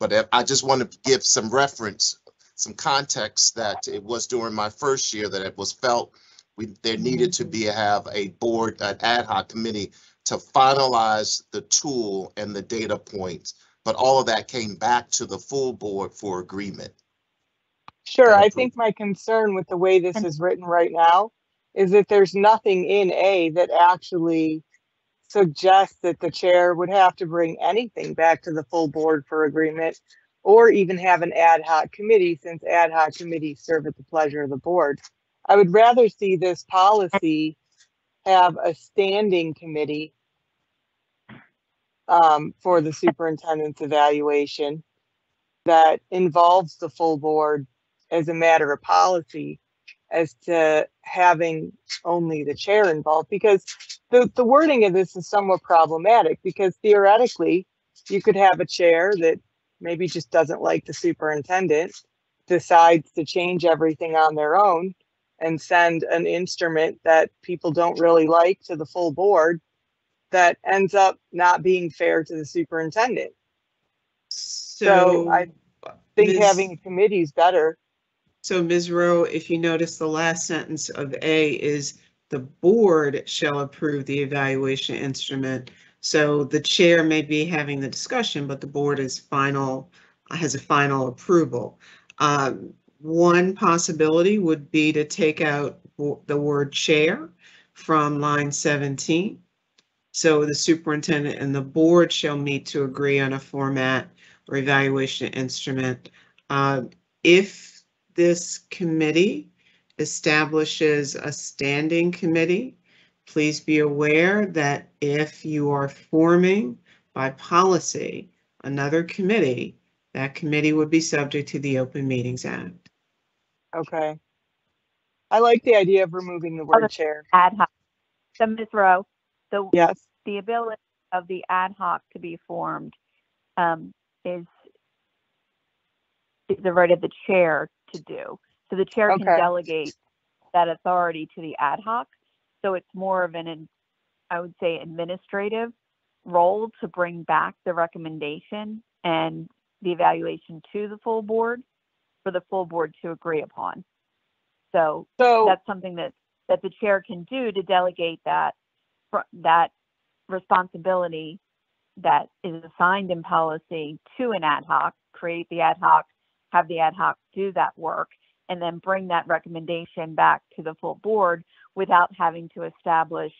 But I just want to give some reference, some context that it was during my first year that it was felt we, there needed to be, have a board, an ad hoc committee to finalize the tool and the data points. But all of that came back to the full board for agreement. Sure, I think my concern with the way this is written right now is that there's nothing in A that actually suggests that the chair would have to bring anything back to the full board for agreement or even have an ad hoc committee since ad hoc committees serve at the pleasure of the board. I would rather see this policy have a standing committee um, for the superintendent's evaluation that involves the full board as a matter of policy as to having only the chair involved. Because the, the wording of this is somewhat problematic because theoretically you could have a chair that maybe just doesn't like the superintendent decides to change everything on their own and send an instrument that people don't really like to the full board that ends up not being fair to the superintendent. So I think Ms. having a committee is better. So Ms. Rowe, if you notice the last sentence of A is the board shall approve the evaluation instrument. So the chair may be having the discussion, but the board is final has a final approval. Um, One possibility would be to take out the word chair from line 17. So the superintendent and the board shall meet to agree on a format or evaluation instrument. Uh, If this committee establishes a standing committee, please be aware that if you are forming by policy another committee, that committee would be subject to the Open Meetings Act. Okay. I like the idea of removing the word chair. ad hoc. So Ms. Rowe, the, Yes, the ability of the ad hoc to be formed um, is is the right of the chair to do. So the chair can delegate that authority to the ad hoc. So it's more of an, I would say, administrative role to bring back the recommendation and the evaluation to the full board for the full board to agree upon. So so, that's something that, that the chair can do to delegate that, that responsibility that is assigned in policy to an ad hoc, create the ad hoc, have the ad hoc do that work, and then bring that recommendation back to the full board without having to establish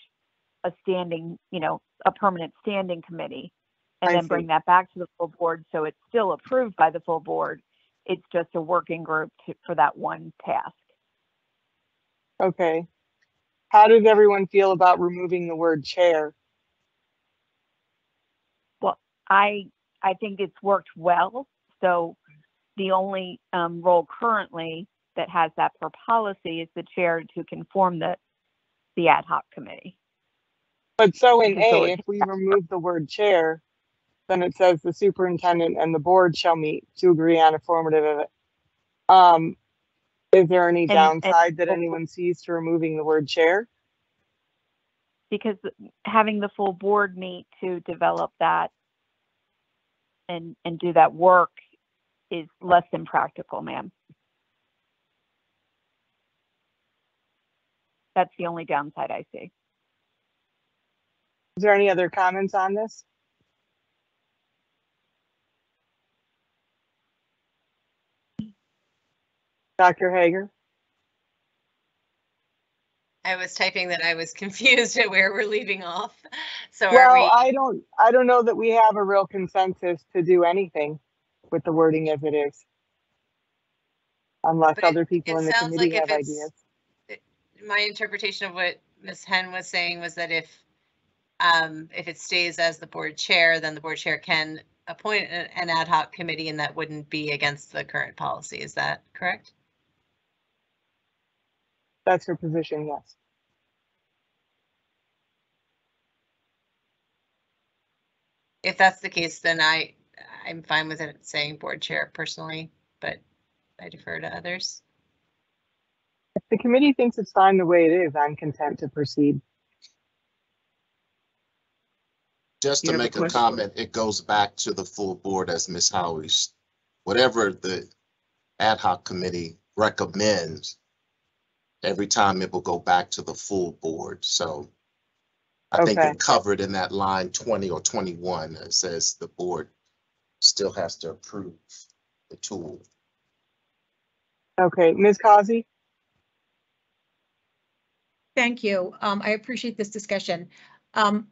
a standing, you know, a permanent standing committee. And I then see. bring that back to the full board, so it's still approved by the full board. It's just a working group to, for that one task. okay. How does everyone feel about removing the word chair? Well, I, I think it's worked well. So the only um, role currently that has that per policy is the chair to conform the, the ad hoc committee. But so in A, if we remove the word chair, then it says the superintendent and the board shall meet to agree on a formative. ev- Um, is there any and- downside that anyone sees to removing the word chair? Because having the full board meet to develop that and, and do that work is less than practical, ma'am. That's the only downside I see. Is there any other comments on this? Dr. Hager? I was typing that I was confused at where we're leaving off. So are Well, we, I don't, I don't know that we have a real consensus to do anything with the wording as it is. Unless But other people it in the committee like have ideas. my interpretation of what Ms. Henn was saying was that if, um, if it stays as the board chair, then the board chair can appoint an ad hoc committee and that wouldn't be against the current policy. Is that correct? That's her position, yes. If that's the case, then I, I'm fine with it saying board chair personally, but I defer to others. If the committee thinks it's fine the way it is, I'm content to proceed. Just You to have a make a question? comment, it goes back to the full board as Ms. Howie's, whatever the ad hoc committee recommends, every time it will go back to the full board, so I think Okay. it covered in that line twenty or twenty-one, it says the board still has to approve the tool. Okay, Ms. Causey? Thank you. Um, I appreciate this discussion. Um,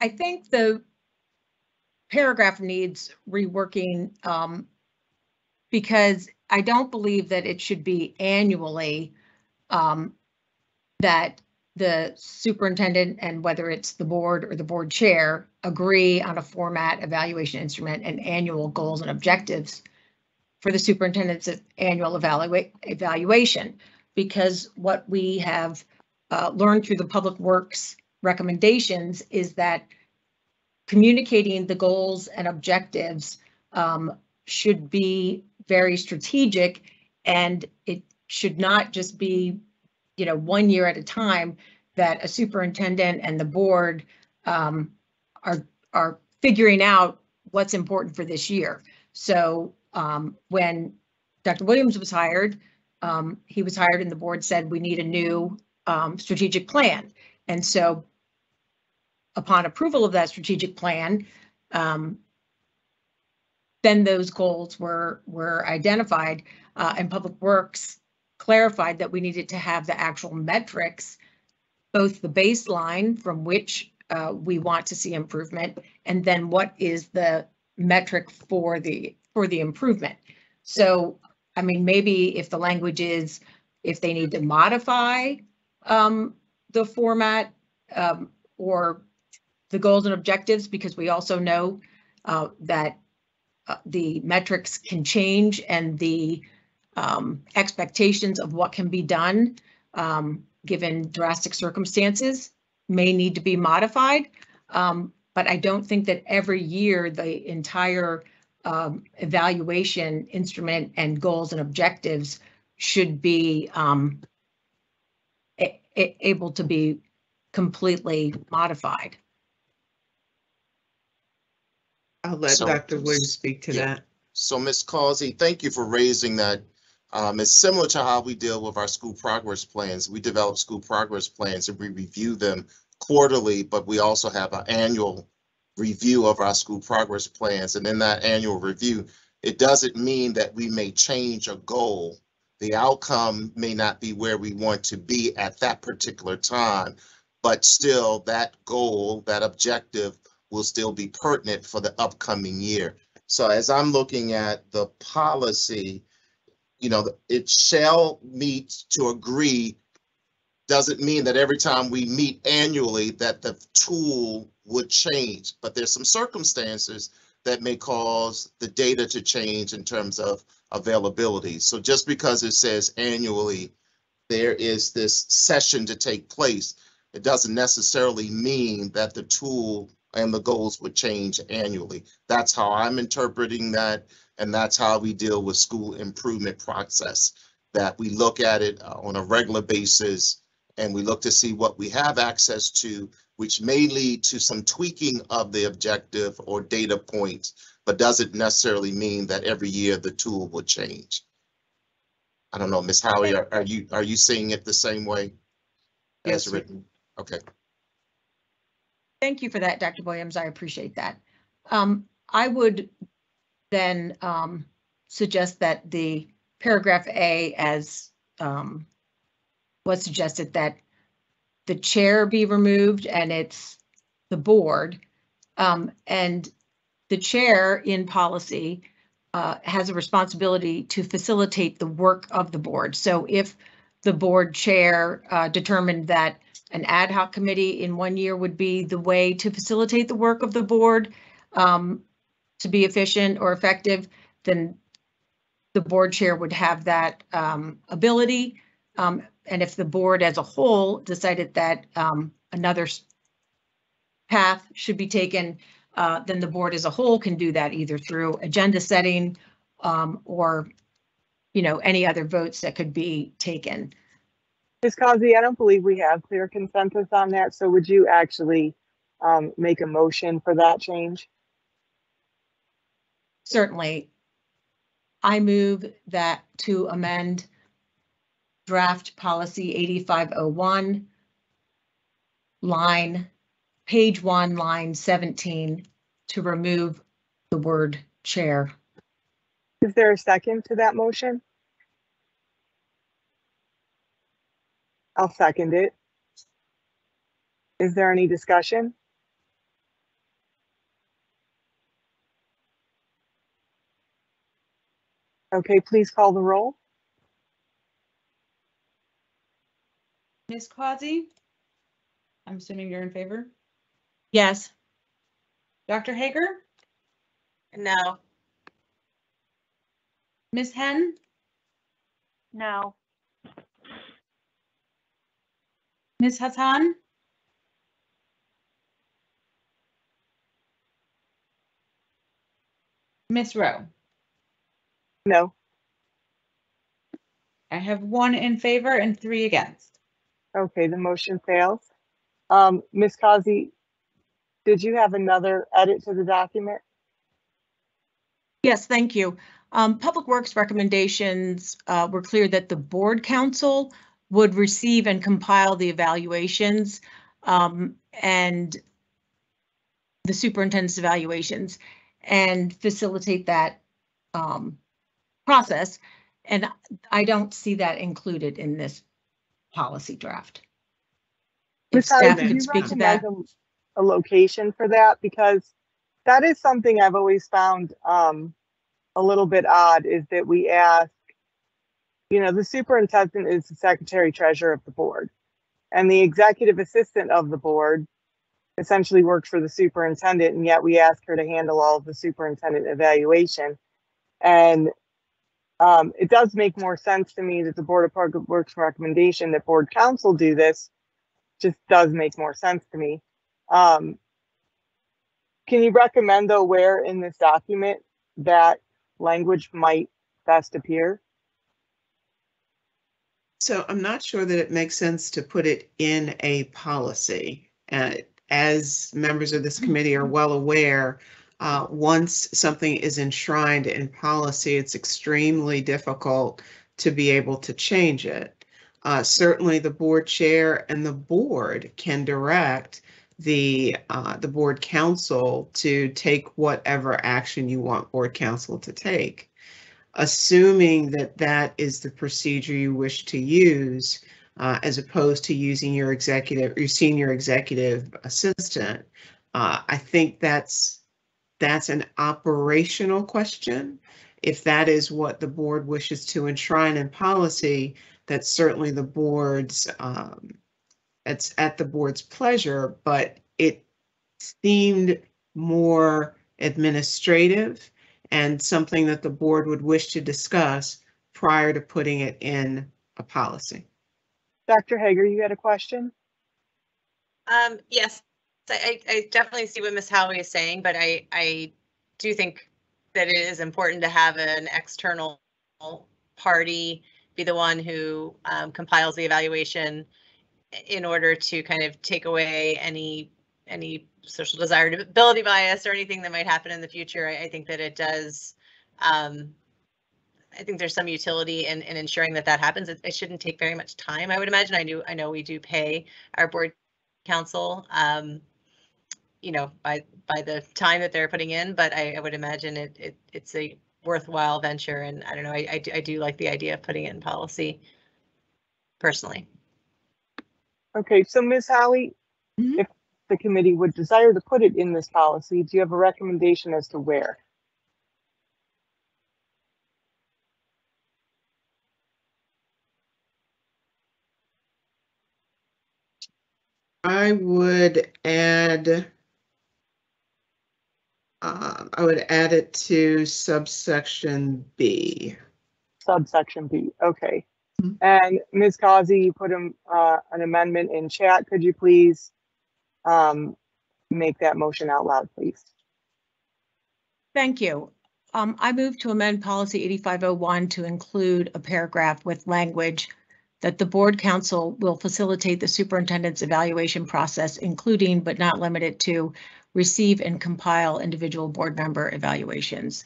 I think the paragraph needs reworking, um, because I don't believe that it should be annually, um, that the superintendent and whether it's the board or the board chair agree on a format, evaluation instrument, and annual goals and objectives for the superintendent's annual evaluate, evaluation. Because what we have uh, learned through the public works recommendations is that communicating the goals and objectives um, should be very strategic and it should not just be, you know, one year at a time that a superintendent and the board um, are, are figuring out what's important for this year. So um, when Dr. Williams was hired, um, he was hired and the board said, we need a new um, strategic plan. And so upon approval of that strategic plan, um, then those goals were, were identified, uh, and Public Works clarified that we needed to have the actual metrics, both the baseline from which, uh, we want to see improvement, and then what is the metric for the, for the improvement. So, I mean, maybe if the language is, if they need to modify, um, the format, um, or the goals and objectives, because we also know, uh, that uh, the metrics can change and the um, expectations of what can be done, um, given drastic circumstances, may need to be modified. Um, But I don't think that every year the entire um, evaluation instrument and goals and objectives should be um, a- a- able to be completely modified. I'll let So- Dr. Williams speak to Yeah. that. So, Ms. Causey, thank you for raising that. Um, it's similar to how we deal with our school progress plans. We develop school progress plans and we review them quarterly, but we also have an annual review of our school progress plans. And in that annual review, it doesn't mean that we may change a goal. The outcome may not be where we want to be at that particular time, but still that goal, that objective will still be pertinent for the upcoming year. So as I'm looking at the policy, you know, it shall meet to agree doesn't mean that every time we meet annually that the tool would change, but there's some circumstances that may cause the data to change in terms of availability. So just because it says annually, there is this session to take place, it doesn't necessarily mean that the tool and the goals would change annually. That's how I'm interpreting that, and that's how we deal with school improvement process. That we look at it uh, on a regular basis, and we look to see what we have access to, which may lead to some tweaking of the objective or data points, but doesn't necessarily mean that every year the tool will change. I don't know, Ms. Howie, are are you, are you seeing it the same way? Yes, As written? Okay. Thank you for that, Dr. Williams. I appreciate that. Um, I would then, um, suggest that the paragraph A as, um, was suggested that the chair be removed and it's the board. Um, and the chair in policy, uh, has a responsibility to facilitate the work of the board. So if the board chair, uh, determined that an ad hoc committee in one year would be the way to facilitate the work of the board um, to be efficient or effective, then the board chair would have that um, ability. Um, And if the board as a whole decided that um, another path should be taken, uh, then the board as a whole can do that either through agenda setting um, or, you know, any other votes that could be taken. Ms. Causey, I don't believe we have clear consensus on that, so would you actually um, make a motion for that change? Certainly. I move that to amend draft policy 8501, line, page one, line 17, to remove the word chair. Is there a second to that motion? I'll second it. Is there any discussion? Okay, please call the roll. Ms. Causey? I'm assuming you're in favor. Yes, Dr. Hager? No, Ms. Henn? No, Ms. Hassan? Ms. Rowe? No. I have one in favor and three against. Okay, the motion fails. Um, Ms. Causey, did you have another edit to the document? yes, thank you. Um, Public Works recommendations uh, were clear that the board council would receive and compile the evaluations um, and the superintendent's evaluations. and facilitate that um, process. And I don't see that included in this policy draft. If. Staff can could you speak to that. a a location for that? Because that is something I've always found um, a little bit odd is that we ask, you know, the superintendent is the secretary treasurer of the board. And the executive assistant of the board essentially works for the superintendent, and yet we ask her to handle all of the superintendent evaluation. And um, it does make more sense to me that the Board of Public Works recommendation that board counsel do this just does make more sense to me. Um, can you recommend though where in this document that language might best appear? So I'm not sure that it makes sense to put it in a policy. Uh, As members of this committee are well aware, uh, once something is enshrined in policy, it's extremely difficult to be able to change it. Uh, Certainly, the board chair and the board can direct the, uh, the board counsel to take whatever action you want board counsel to take assuming that that is the procedure you wish to use, uh, as opposed to using your executive, your senior executive assistant. Uh, I think that's, that's an operational question. If that is what the board wishes to enshrine in policy, that's certainly the board's, um, it's at the board's pleasure, but it seemed more administrative and something that the board would wish to discuss prior to putting it in a policy. Dr. Hager, you had a question? Um, yes, I, I I definitely see what Ms. Howie is saying, but I, I do think that it is important to have an external party be the one who um, compiles the evaluation in order to kind of take away any, any social desirability bias or anything that might happen in the future. I, I think that it does. Um, I think there's some utility in, in ensuring that that happens. It, it shouldn't take very much time. I would imagine. I knew, I know we do pay our board counsel, um, you know, by, by the time that they're putting in, but I, I would imagine it, it, it's a worthwhile venture. And I don't know, I, I do, I do like the idea of putting it in policy personally. Okay, so Ms. Howie, Mhm. if the committee would desire to put it in this policy, do you have a recommendation as to where? I would add, uh, I would add it to subsection B. Subsection B, okay. Mhm. And Ms. Causey, you put um, uh, an amendment in chat. Could you please um, make that motion out loud, please? Thank you. Um, I move to amend policy 8501 to include a paragraph with language that the board counsel will facilitate the superintendent's evaluation process, including but not limited to receive and compile individual board member evaluations.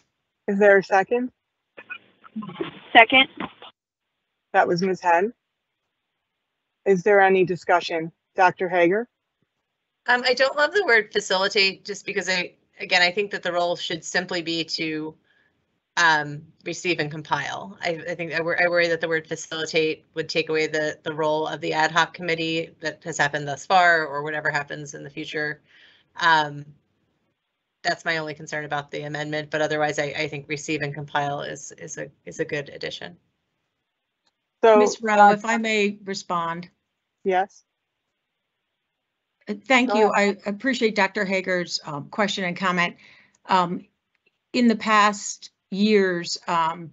Is there a second? Second, That was Ms. Henn. Is there any discussion? Dr. Hager? Um, I don't love the word facilitate just because I, again, I think that the role should simply be to um, receive and compile. I, I think I wor- I worry that the word facilitate would take away the, the role of the ad hoc committee that has happened thus far or whatever happens in the future. Um, that's my only concern about the amendment, but otherwise I, I think receive and compile is, is a, is a good addition. So, Ms. Rowe, if I may respond. yes, Uh, Thank you. I appreciate Dr. Hager's um, question and comment. Um, In the past years, um,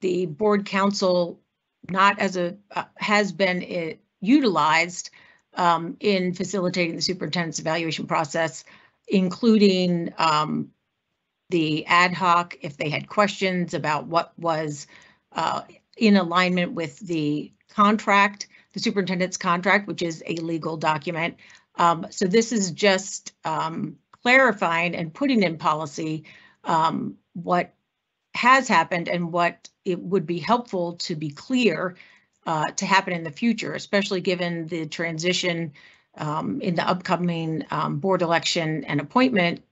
the board counsel, not as a, uh, has been uh, utilized um, in facilitating the superintendent's evaluation process, including um, the ad hoc, if they had questions about what was uh, in alignment with the contract, the superintendent's contract, which is a legal document. Um, so this is just, um, clarifying and putting in policy, um, what has happened and what it would be helpful to be clear, uh, to happen in the future, especially given the transition, um, in the upcoming, um, board election and appointment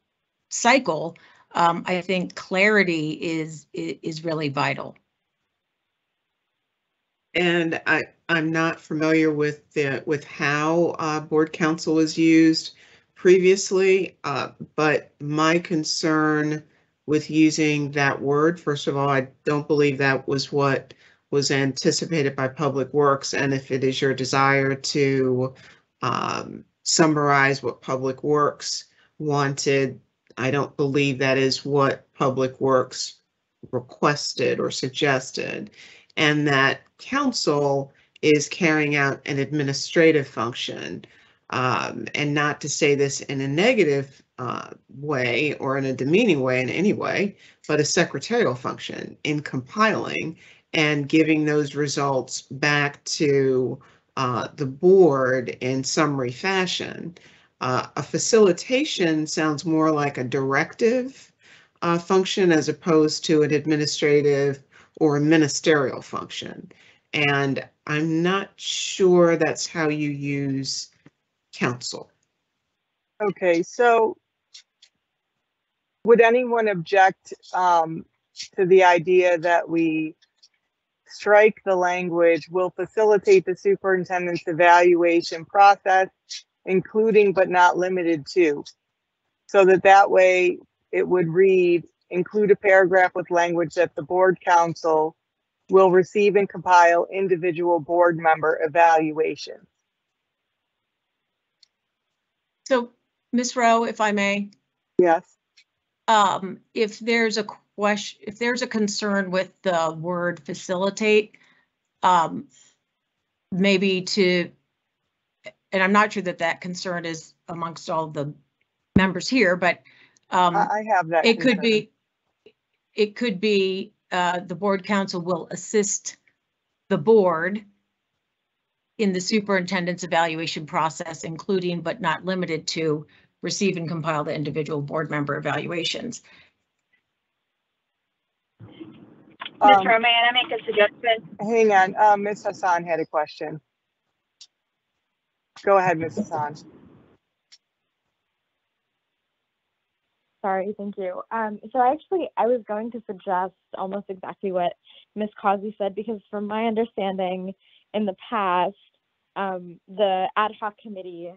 cycle. um, I think clarity is, is really vital. And I, I'm not familiar with the, with how uh, board counsel was used previously, uh, but my concern with using that word, first of all, I don't believe that was what was anticipated by Public Works. And if it is your desire to um, summarize what Public Works wanted, I don't believe that is what Public Works requested or suggested and that counsel is carrying out an administrative function. Um, and not to say this in a negative uh, way or in a demeaning way in any way, but a secretarial function in compiling and giving those results back to uh, the board in summary fashion. Uh, a facilitation sounds more like a directive uh, function as opposed to an administrative or a ministerial function. And I'm not sure that's how you use counsel. Okay, so would anyone object um, to the idea that we strike the language will facilitate the superintendent's evaluation process, including but not limited to? So that that way it would read, include a paragraph with language that the board counsel will receive and compile individual board member evaluations. So, Ms. Rowe, if I may, Yes, um, if there's a question, if there's a concern with the word facilitate, um, maybe to, and I'm not sure that that concern is amongst all the members here, but um, I, I have that. it could be, it could be, uh, the board counsel will assist the board in the superintendent's evaluation process, including but not limited to receive and compile the individual board member evaluations. Um, Ms. Rowe, may I make a suggestion? Hang on, uh, Ms. Hassan had a question. Go ahead, Ms. Hassan. Sorry, thank you. Um, so I actually, I was going to suggest almost exactly what Ms. Causey said, because from my understanding in the past, um, the ad hoc committee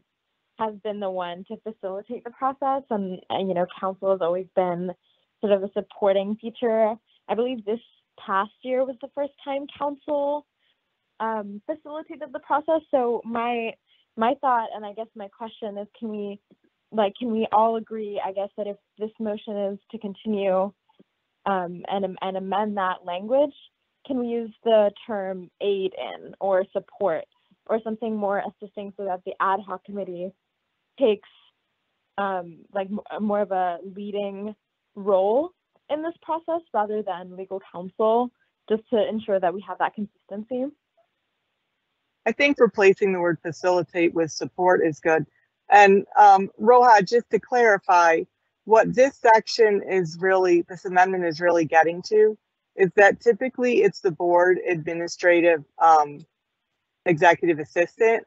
has been the one to facilitate the process and, and, you know, counsel has always been sort of a supporting feature. I believe this past year was the first time counsel um, facilitated the process. So my, my thought, and I guess my question is, can we like, can we all agree, I guess, that if this motion is to continue um, and, and amend that language, can we use the term aid in or support or something more assisting so that the ad hoc committee takes um, like a more of a leading role in this process rather than legal counsel, just to ensure that we have that consistency? I think replacing the word facilitate with support is good. And um, Roha, just to clarify, what this section is really, this amendment is really getting to is that typically it's the board administrative um, executive assistant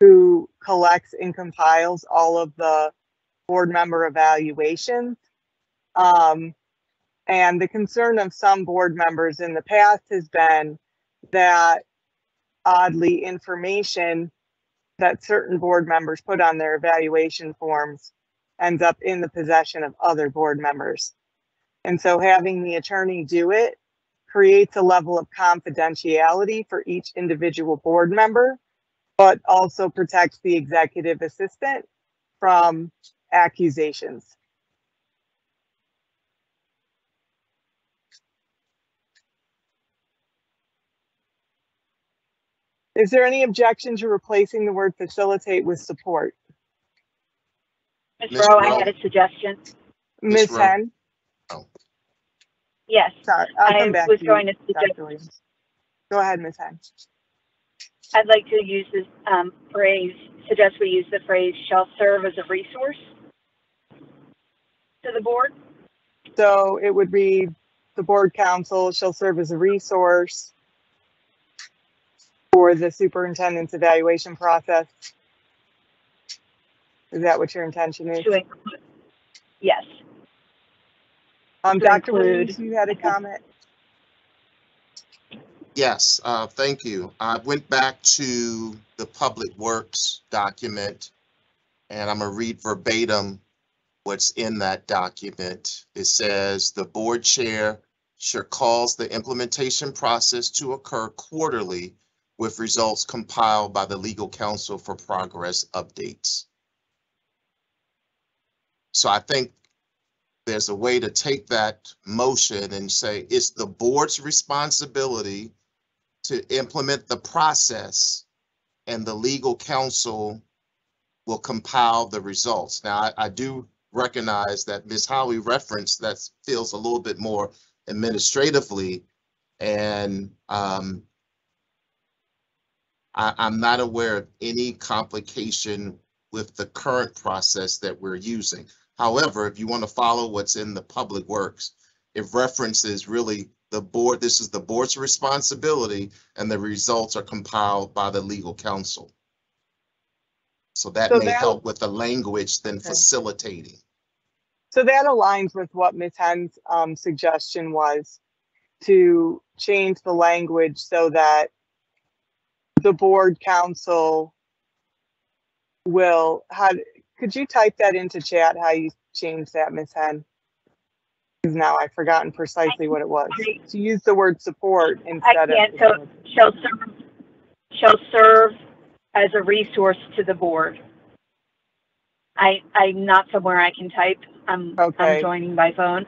who collects and compiles all of the board member evaluations. Um, and the concern of some board members in the past has been that oddly information that certain board members put on their evaluation forms ends up in the possession of other board members. And so having the attorney do it creates a level of confidentiality for each individual board member, but also protects the executive assistant from accusations. Is there any objection to replacing the word facilitate with support? Ms. Ms. Rowe, I Rowe. had a suggestion. Ms. Rowe. Henn, Yes, sorry, I'll I come back was to you. going to Dr. suggest, Williams. Go ahead, Ms. Henn. I'd like to use this um, phrase, suggest we use the phrase shall serve as a resource to the board. So it would read, the board council shall serve as a resource for the superintendent's evaluation process. Is that what your intention is? To include, yes, Um, To Dr. include- Williams, you had a comment? Yes, uh, thank you. I went back to the Public Works document, and I'm gonna read verbatim what's in that document. It says, "The board chair should cause the implementation process to occur quarterly with results compiled by the legal counsel for progress updates." So I think there's a way to take that motion and say it's the board's responsibility to implement the process and the legal counsel will compile the results. Now, I, I do recognize that Ms. Howie referenced that feels a little bit more administratively and um, I, I'm not aware of any complication with the current process that we're using. However, if you want to follow what's in the Public Works, it references really the board, this is the board's responsibility, and the results are compiled by the legal counsel. So that So may that- help with the language than Okay. facilitating. So that aligns with what Ms. Henn's um, suggestion was to change the language so that the board counsel will, how, could you type that into chat, how you changed that, Ms. Henn? Because now I've forgotten precisely what it was. To use the word support instead of. can't, so- shall serve, shall serve as a resource to the board. I, I'm not somewhere I can type. I'm, Okay. I'm joining by phone.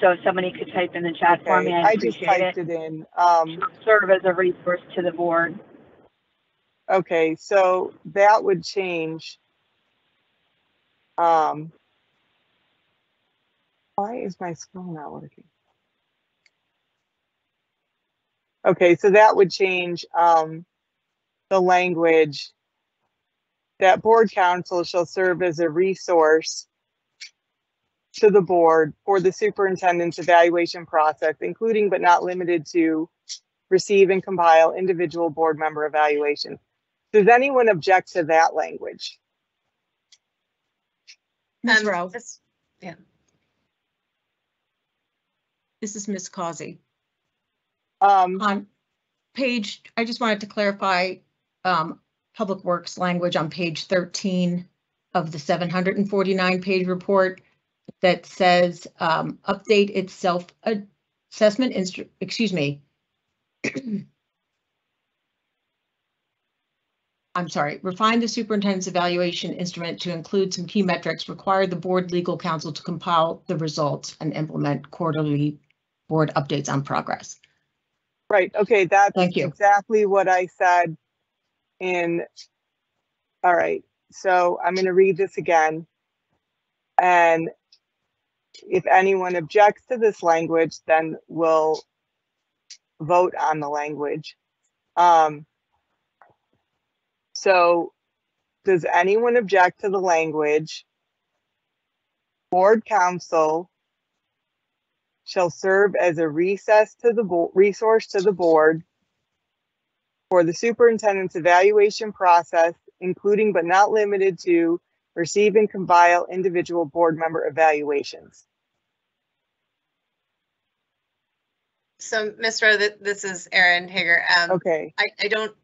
So if somebody could type in the chat for Okay, me, I I just appreciate typed it. it in. Um, Serve as a resource to the board. Okay, so that would change. Um. Why is my screen not working? Okay, so that would change, um, the language. That board counsel shall serve as a resource to the board for the superintendent's evaluation process, including but not limited to receive and compile individual board member evaluations. Does anyone object to that language? Ms. Um, Rowe, this- this is Ms. Causey. Um, On page, I just wanted to clarify, um, Public Works language on page thirteen of the seven hundred and forty-nine page report that says, um, update its self assessment instru, excuse me. I'm sorry, refine the superintendent's evaluation instrument to include some key metrics, require the board legal counsel to compile the results and implement quarterly board updates on progress. right, okay, that's Thank you. exactly what I said in, all right, so I'm gonna read this again. And if anyone objects to this language, then we'll vote on the language. Um, so does anyone object to the language? Board counsel shall serve as a recess to the bo- resource to the board for the superintendent's evaluation process, including but not limited to receive and compile individual board member evaluations. So, Ms. Rowe, th- this is Erin Hager. Um, Okay, I, I don't,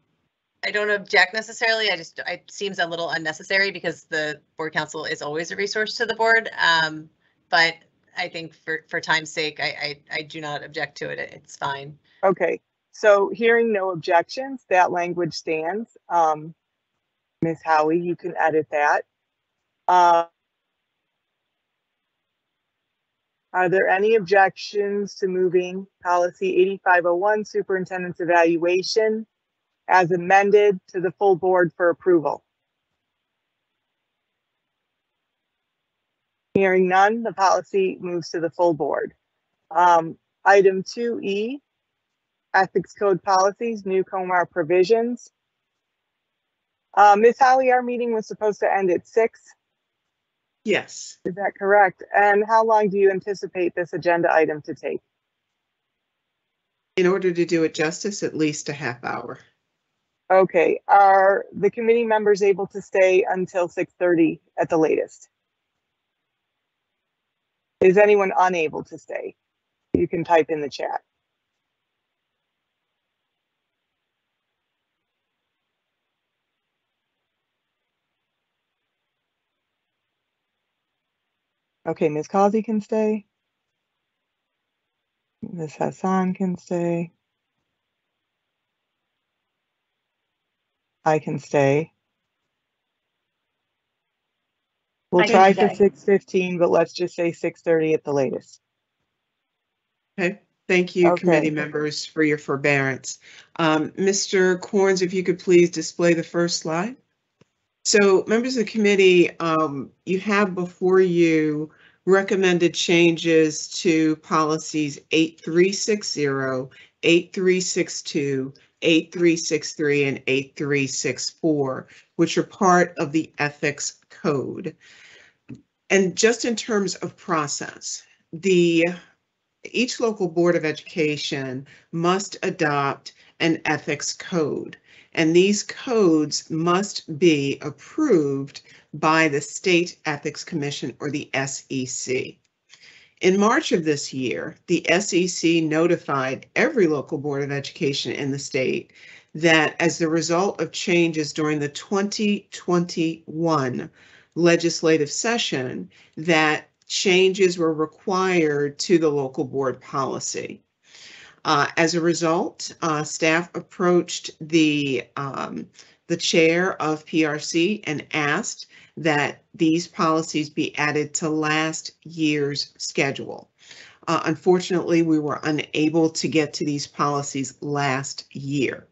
I don't object necessarily. I just, it seems a little unnecessary because the board counsel is always a resource to the board. Um, but I think for, for time's sake, I, I, I do not object to it. It's fine. okay. So hearing no objections, that language stands. Um, Ms. Howie, you can edit that. Uh, Are there any objections to moving policy 8501 superintendent's evaluation as amended to the full board for approval? Hearing none, the policy moves to the full board. Um, item two E, ethics code policies, new COMAR provisions. Uh, Ms. Howie, our meeting was supposed to end at six. Yes. Is that correct? And how long do you anticipate this agenda item to take? In order to do it justice, at least a half hour. Okay, are the committee members able to stay until six thirty at the latest? Is anyone unable to stay? You can type in the chat. Okay, Ms. Causey can stay. Ms. Hassan can stay. I can stay. We'll I can try for stay. six fifteen, but let's just say six thirty at the latest. Okay, thank you, committee members, for your forbearance. Um, Mr. Corns, if you could please display the first slide. So members of the committee, um, you have before you recommended changes to policies 8360, 8362, 8363, and 8364, which are part of the ethics code. And just in terms of process, the each local board of education must adopt an ethics code. And these codes must be approved by the State Ethics Commission or the SEC. In March of this year, the SEC notified every local board of education in the state that as the result of changes during the 2021 legislative session, that changes were required to the local board policy. Uh, as a result, uh, staff approached the um, the chair of PRC and asked that these policies be added to last year's schedule. Uh, unfortunately, we were unable to get to these policies last year.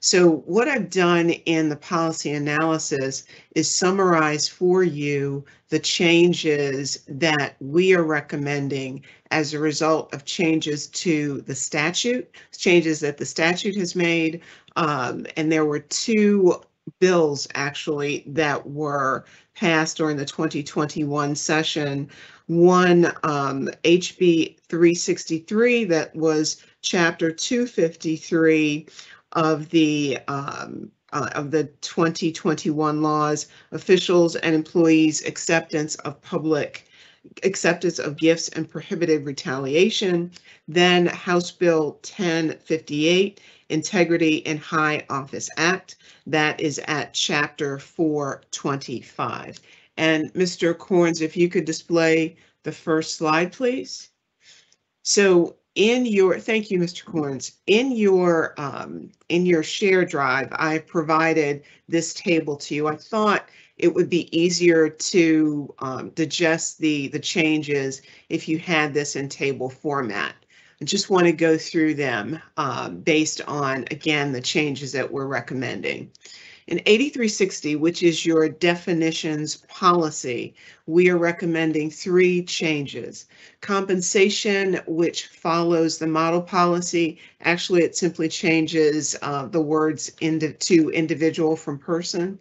So what I've done in the policy analysis is summarize for you the changes that we are recommending as a result of changes to the statute, changes that the statute has made. Um, and there were two bills actually that were passed during the 2021 session. One, um, HB 363, that was chapter 253 of the um, uh, of the 2021 laws, officials and employees acceptance of public acceptance of gifts and prohibited retaliation. Then House Bill 1058, Integrity in High Office Act, that is at chapter 425. And Mr. Corns, if you could display the first slide, please. So in your, thank you, Mr. Corns, in your, um, in your share drive, I provided this table to you. I thought it would be easier to um, digest the, the changes if you had this in table format. I just want to go through them um, based on, again, the changes that we're recommending. In 8360, which is your definitions policy, we are recommending three changes. Compensation, which follows the model policy, actually it simply changes uh, the words into to individual from person.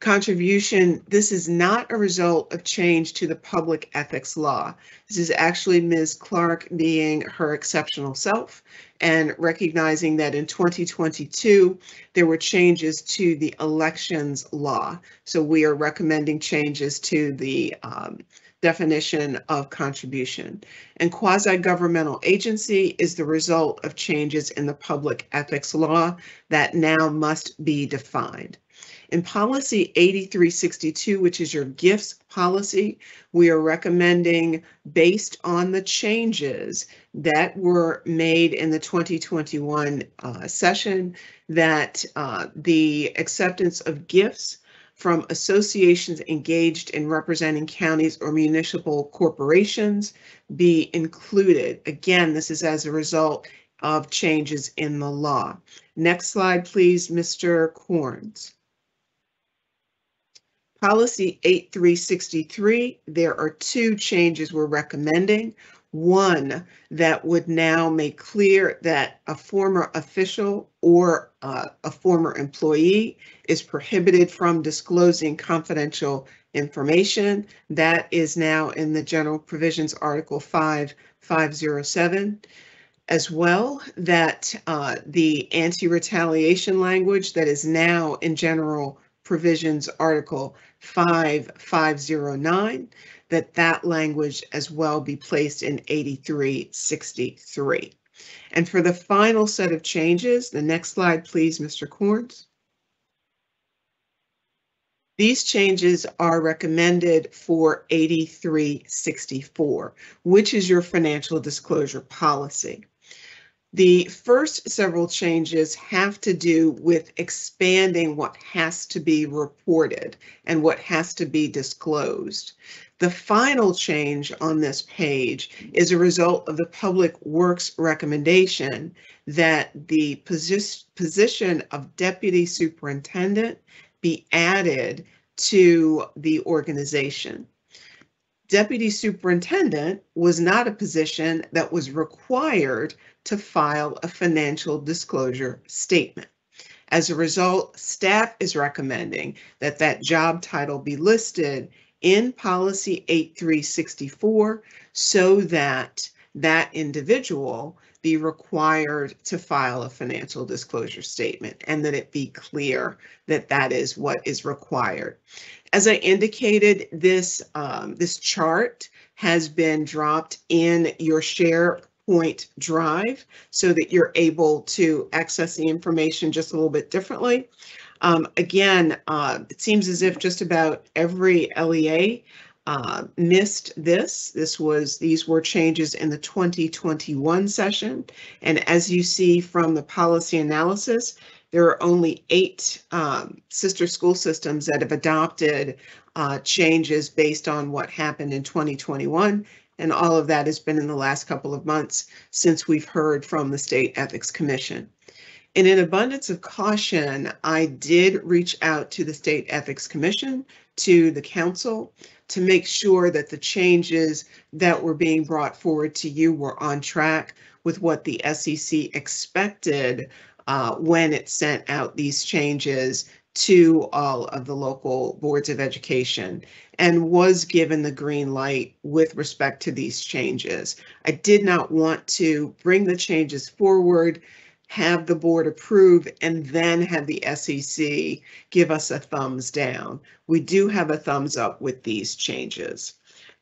Contribution, this is not a result of change to the public ethics law. This is actually Ms. Clark being her exceptional self and recognizing that in 2022, there were changes to the elections law. So we are recommending changes to the um, definition of contribution. And quasi-governmental agency is the result of changes in the public ethics law that now must be defined. In policy 8362, which is your gifts policy, we are recommending based on the changes that were made in the 2021 uh, session that uh, the acceptance of gifts from associations engaged in representing counties or municipal corporations be included. Again, this is as a result of changes in the law. Next slide, please, Mr. Corns. Policy 8363, there are two changes we're recommending. One that would now make clear that a former official or uh, a former employee is prohibited from disclosing confidential information. That is now in the General Provisions Article 5507 as well that uh, the anti-retaliation language that is now in general provisions article 5509 that that language as well be placed in 8363. And for the final set of changes, the next slide, please, Mr. Corns. These changes are recommended for 8364, which is your financial disclosure policy. The first several changes have to do with expanding what has to be reported and what has to be disclosed. The final change on this page is a result of the Public Works recommendation that the posi- position of Deputy Superintendent be added to the organization. Deputy Superintendent was not a position that was required to file a financial disclosure statement. As a result, staff is recommending that that job title be listed in policy 8364 so that that individual be required to file a financial disclosure statement and that it be clear that that is what is required. As I indicated, this, um, this chart has been dropped in your SharePoint drive so that you're able to access the information just a little bit differently. Um, again, uh, it seems as if just about every LEA uh, missed this. This was, these were changes in the 2021 session. And as you see from the policy analysis, there are only eight um, sister school systems that have adopted uh, changes based on what happened in 2021. And all of that has been in the last couple of months since we've heard from the State Ethics Commission. In an abundance of caution, I did reach out to the State Ethics Commission, to the counsel, to make sure that the changes that were being brought forward to you were on track with what the SEC expected uh, when it sent out these changes to all of the local boards of education and was given the green light with respect to these changes. I did not want to bring the changes forward, have the board approve, and then have the SEC give us a thumbs down. We do have a thumbs up with these changes.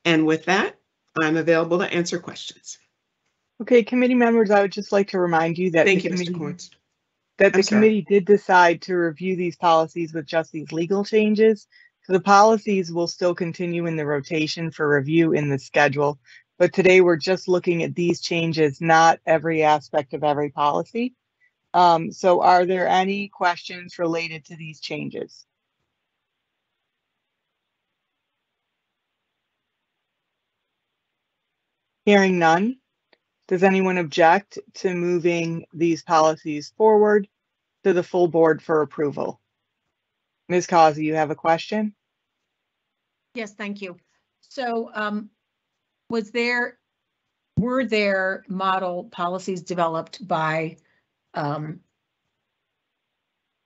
And with that, I'm available to answer questions. Okay, committee members, I would just like to remind you that the Thank you, Mr. committee, Corns. that the sorry. committee did decide to review these policies with just these legal changes. So the policies will still continue in the rotation for review in the schedule. But today we're just looking at these changes, not every aspect of every policy. Um, so are there any questions related to these changes? Hearing none. Does anyone object to moving these policies forward to the full board for approval? Ms. Causey, you have a question? Yes, thank you. So um, was there, were there model policies developed by um,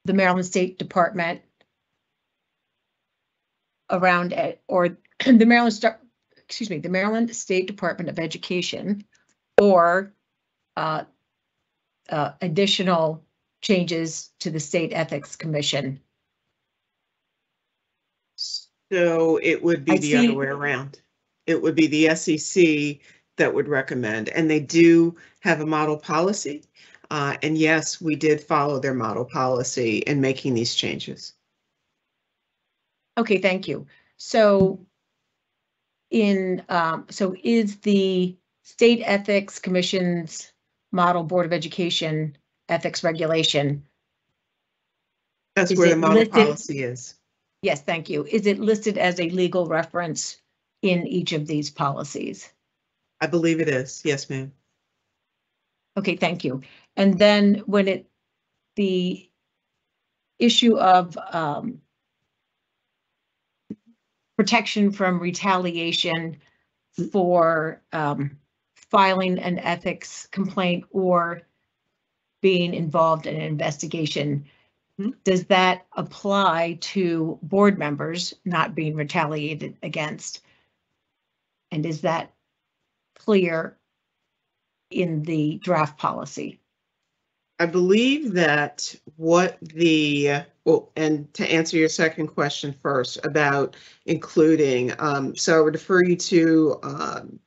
the Maryland State Department around it, or the Maryland, Star- excuse me, the Maryland State Department of Education or uh, uh, additional changes to the State Ethics Commission? So it would be I the other way around. It would be the SEC that would recommend, and they do have a model policy. Uh, and yes, we did follow their model policy in making these changes. Okay, thank you. So in, um, so is the State Ethics Commission's Model Board of Education Ethics Regulation? That's where the model listed- policy is. Yes, thank you. Is it listed as a legal reference in each of these policies? I believe it is. Yes, ma'am. Okay, thank you. And then when it, the issue of um, protection from retaliation for um, filing an ethics complaint or being involved in an investigation, Mhm. does that apply to board members not being retaliated against? And is that clear in the draft policy? I believe that what the, well, and to answer your second question first about including, um, so I would refer you to, um,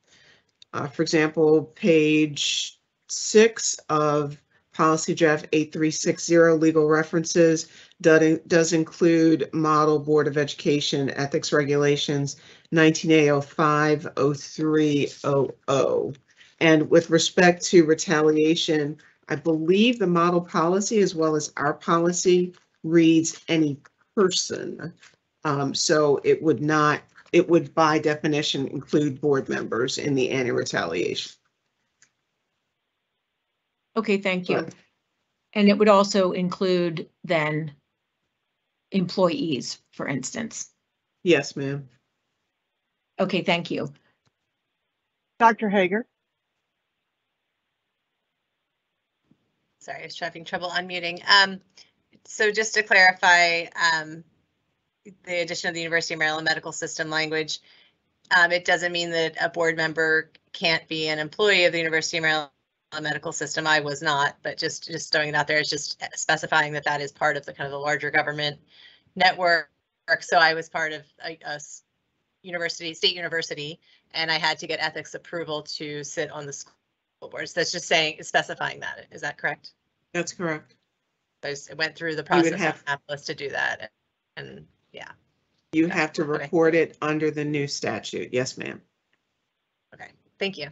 uh, for example, page six of policy draft eight three six zero legal references does, does include model Board of Education ethics regulations nineteen A oh five oh three oh oh. And with respect to retaliation, I believe the model policy as well as our policy reads any person. Um, so it would not, it would by definition include board members in the anti-retaliation. Okay, thank you. And it would also include then employees, for instance. Yes, ma'am. Okay, thank you. Dr. Hager? Sorry, I was having trouble unmuting. Um, so just to clarify, um, the addition of the University of Maryland Medical System language, um, it doesn't mean that a board member can't be an employee of the University of Maryland Medical System. I was not, but just, just throwing it out there, it's just specifying that that is part of the kind of the larger government network. So I was part of a, a s- university, state university, and I had to get ethics approval to sit on the school boards. That's just saying, specifying that. Is that correct? That's correct. I went through the process have- of Annapolis to do that. And yeah. You have to Okay. report it under the new statute. Yes, ma'am. okay, thank you.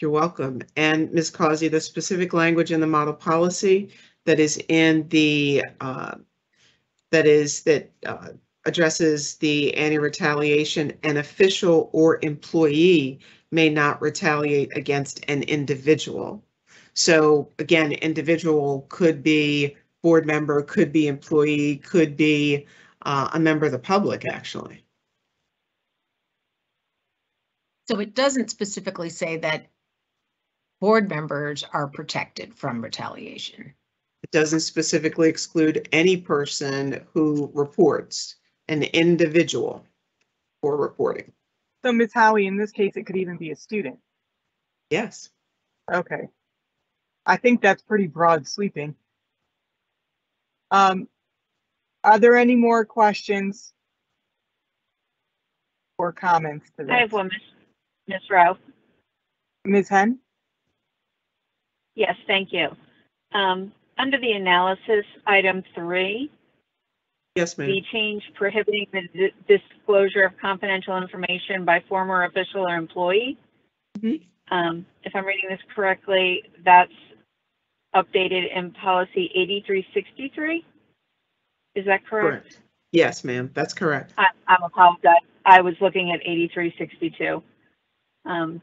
You're welcome. And Ms. Causey, the specific language in the model policy that is in the, uh, that is, that uh, addresses the anti-retaliation, an official or employee may not retaliate against an individual. So again, individual could be board member, could be employee, could be uh, a member of the public, actually. So it doesn't specifically say that board members are protected from retaliation. It doesn't specifically exclude any person who reports, an individual for reporting. So Ms. Howie, in this case, it could even be a student. Yes. Okay. I think that's pretty broad sweeping. Um, are there any more questions or comments to this? I have one, Ms. Miss Rowe. Ms. Henn? Yes, thank you. Um, under the analysis, item three, Yes, ma'am. the change prohibiting the di- disclosure of confidential information by former official or employee. Mhm. Um, if I'm reading this correctly, that's updated in policy 8363? Is that correct? Correct. Yes, ma'am. That's correct. I, I'm apologize. I was looking at 8362. Um,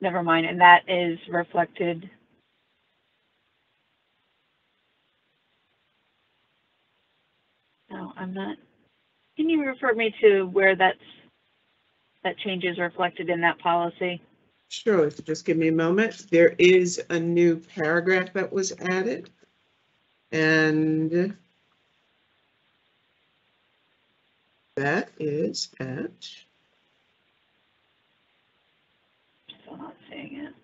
never mind. And that is reflected. No, I'm not. Can you refer me to where that's, that change is reflected in that policy? Sure, if you just give me a moment. There is a new paragraph that was added. And that is at, Still not seeing it.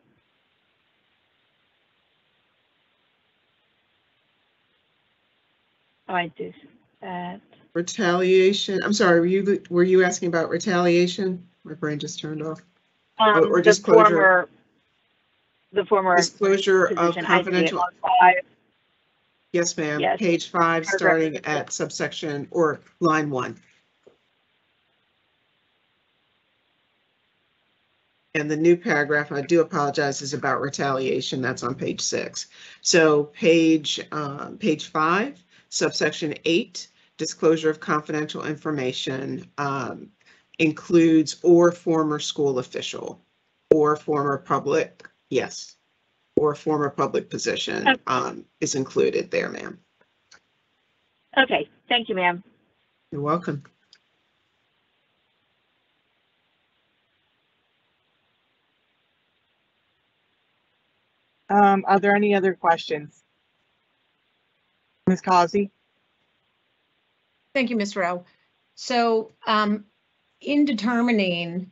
Oh, I do see that. retaliation. I'm sorry, were you, were you asking about retaliation? My brain just turned off. Um, or the disclosure. former, the former Disclosure of position, I see it confidential, on five. yes, ma'am. Yes. Page five, Paragraph starting six. at subsection or line one. And the new paragraph, I do apologize, is about retaliation. That's on page six. So page, uh, page five, subsection eight, disclosure of confidential information um, includes or former school official or former public, yes, or former public position Okay. um, is included there, ma'am. Okay, thank you, ma'am. You're welcome. Um, are there any other questions? Ms. Causey? Thank you, Ms. Rowe. So um, in determining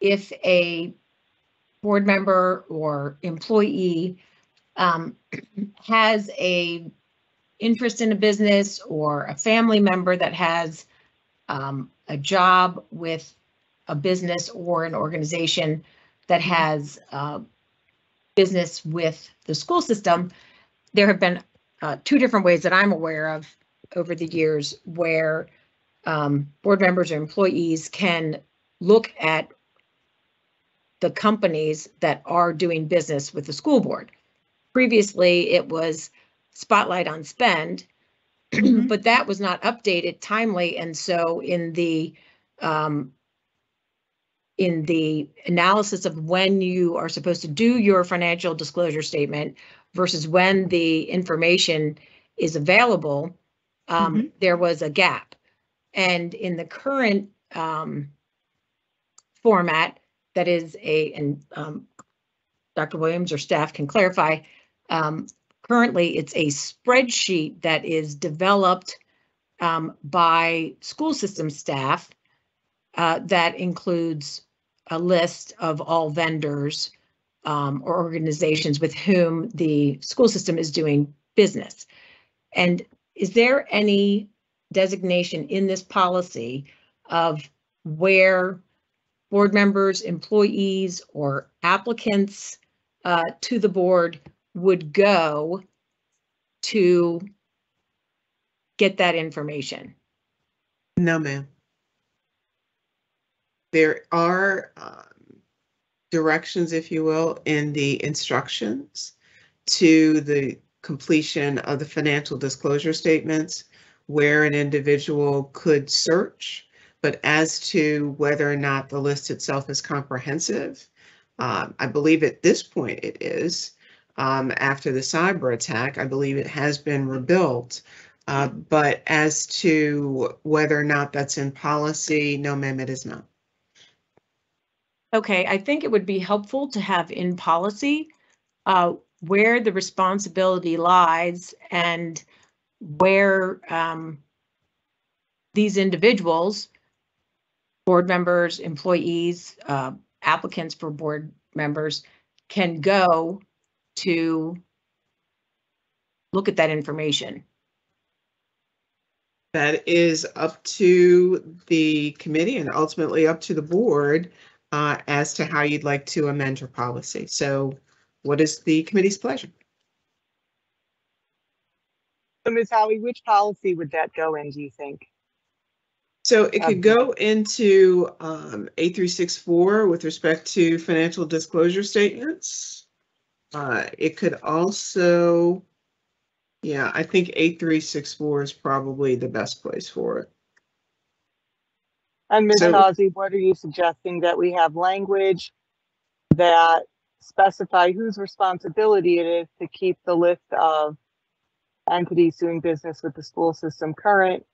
if a board member or employee um, has a interest in a business or a family member that has um, a job with a business or an organization that has uh, business with the school system, there have been uh, two different ways that I'm aware of over the years where um, board members or employees can look at the companies that are doing business with the school board. Previously, it was spotlight on spend, Mhm. but that was not updated timely. And so in the um, in the analysis of when you are supposed to do your financial disclosure statement versus when the information is available, um, there was a gap. And in the current um, format, that is a, and um, Dr. Williams or staff can clarify, um, currently it's a spreadsheet that is developed um, by school system staff uh, that includes a list of all vendors um, or organizations with whom the school system is doing business. And is there any designation in this policy of where board members, employees, or applicants uh, to the board would go to get that information? No, ma'am. There are um, directions, if you will, in the instructions to the completion of the financial disclosure statements where an individual could search. But as to whether or not the list itself is comprehensive, um, I believe at this point it is. Um, after the cyber attack, I believe it has been rebuilt. Uh, but as to whether or not that's in policy, no, ma'am, it is not. Okay, I think it would be helpful to have in policy uh, where the responsibility lies and where um, these individuals, board members, employees, uh, applicants for board members can go to look at that information. That is up to the committee and ultimately up to the board uh, as to how you'd like to amend your policy. So what is the committee's pleasure? So Ms. Howie, which policy would that go in, do you think? So it could Um, go into um, A364 with respect to financial disclosure statements. Uh, It could also, yeah, I think A364 is probably the best place for it. And Ms. So- Causey, what are you suggesting that we have language that specify whose responsibility it is to keep the list of entities doing business with the school system current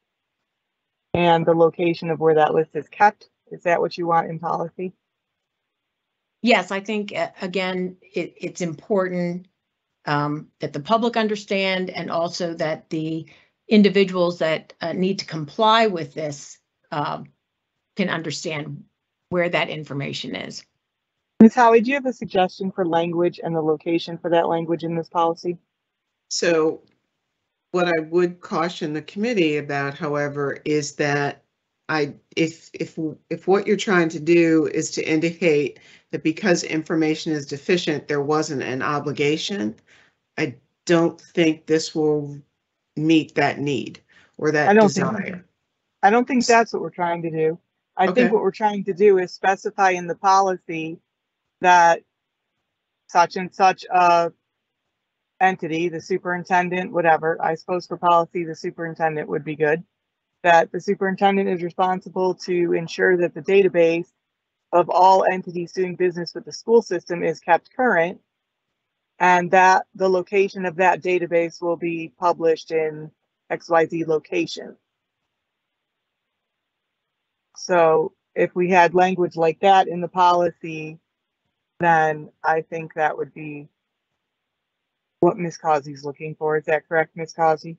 and the location of where that list is kept? Is that what you want in policy? Yes, I think, uh, again, it, it's important um, that the public understand and also that the individuals that uh, need to comply with this um, can understand where that information is. Ms. Howie, do you have a suggestion for language and the location for that language in this policy? So what I would caution the committee about, however, is that I, if, if, if what you're trying to do is to indicate that because information is deficient, there wasn't an obligation, I don't think this will meet that need or that I that don't think- desire. I don't think that's what we're trying to do. I Okay. think what we're trying to do is specify in the policy that such and such a entity, the superintendent, whatever, I suppose for policy, the superintendent would be good. That the superintendent is responsible to ensure that the database of all entities doing business with the school system is kept current. And that the location of that database will be published in XYZ location. So if we had language like that in the policy, then I think that would be what Ms. Causey's looking for. Is that correct, Ms. Causey?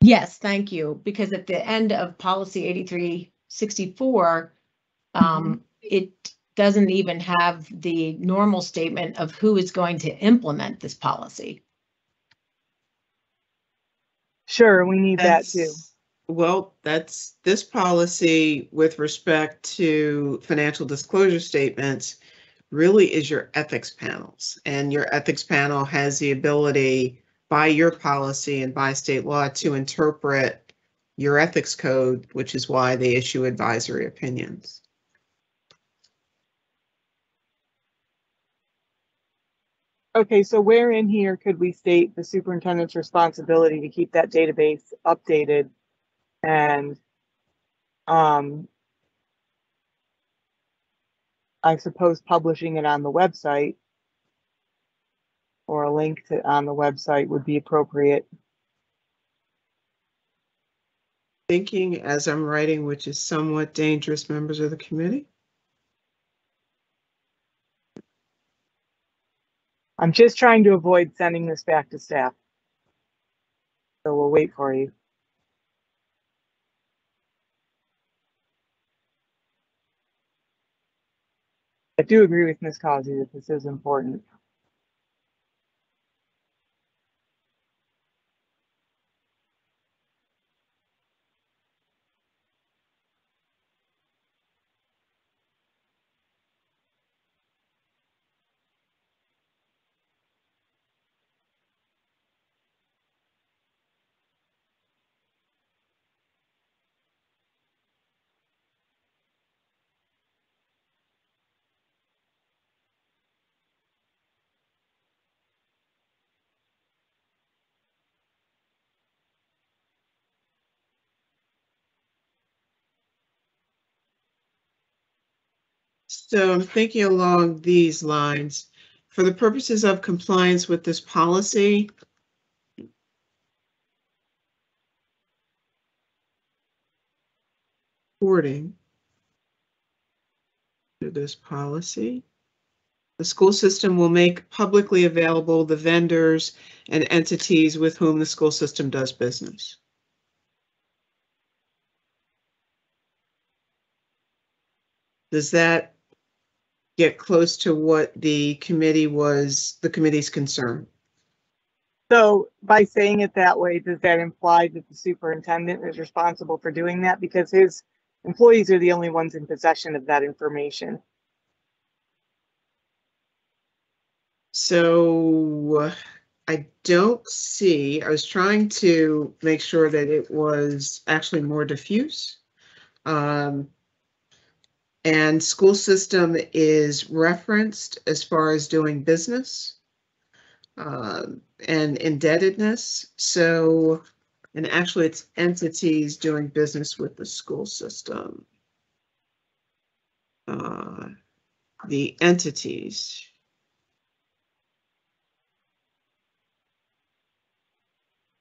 Yes, thank you, because at the end of policy eighty-three sixty-four, um, it doesn't even have the normal statement of who is going to implement this policy. Sure, we need that too. Well, that's this policy with respect to financial disclosure statements really is your ethics panels. And your ethics panel has the ability by your policy and by state law to interpret your ethics code, which is why they issue advisory opinions. Okay, so where in here could we state the superintendent's responsibility to keep that database updated and, um, I suppose publishing it on the website or a link to, on the website would be appropriate. Thinking as I'm writing, which is somewhat dangerous, members of the committee. I'm just trying to avoid sending this back to staff. So we'll wait for you. I do agree with Ms. Causey that this is important. So I'm thinking along these lines. For the purposes of compliance with this policy, reporting to this policy, the school system will make publicly available the vendors and entities with whom the school system does business. Does that get close to what the committee was, the committee's concern? So by saying it that way, does that imply that the superintendent is responsible for doing that? Because his employees are the only ones in possession of that information. So I don't see, I was trying to make sure that it was actually more diffuse. Um, and school system is referenced as far as doing business um, and indebtedness. So, and actually it's entities doing business with the school system. Uh, the entities.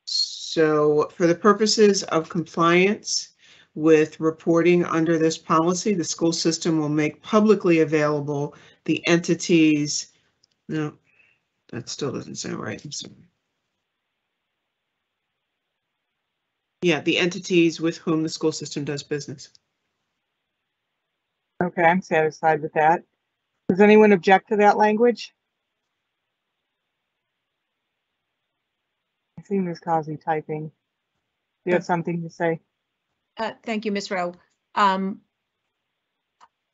So for the purposes of compliance with reporting under this policy, the school system will make publicly available the entities. No, that still doesn't sound right. I'm sorry. Yeah, the entities with whom the school system does business. Okay, I'm satisfied with that. Does anyone object to that language? I see Ms. Causey typing. Do you have something to say? Uh, thank you, Ms. Rowe. Um,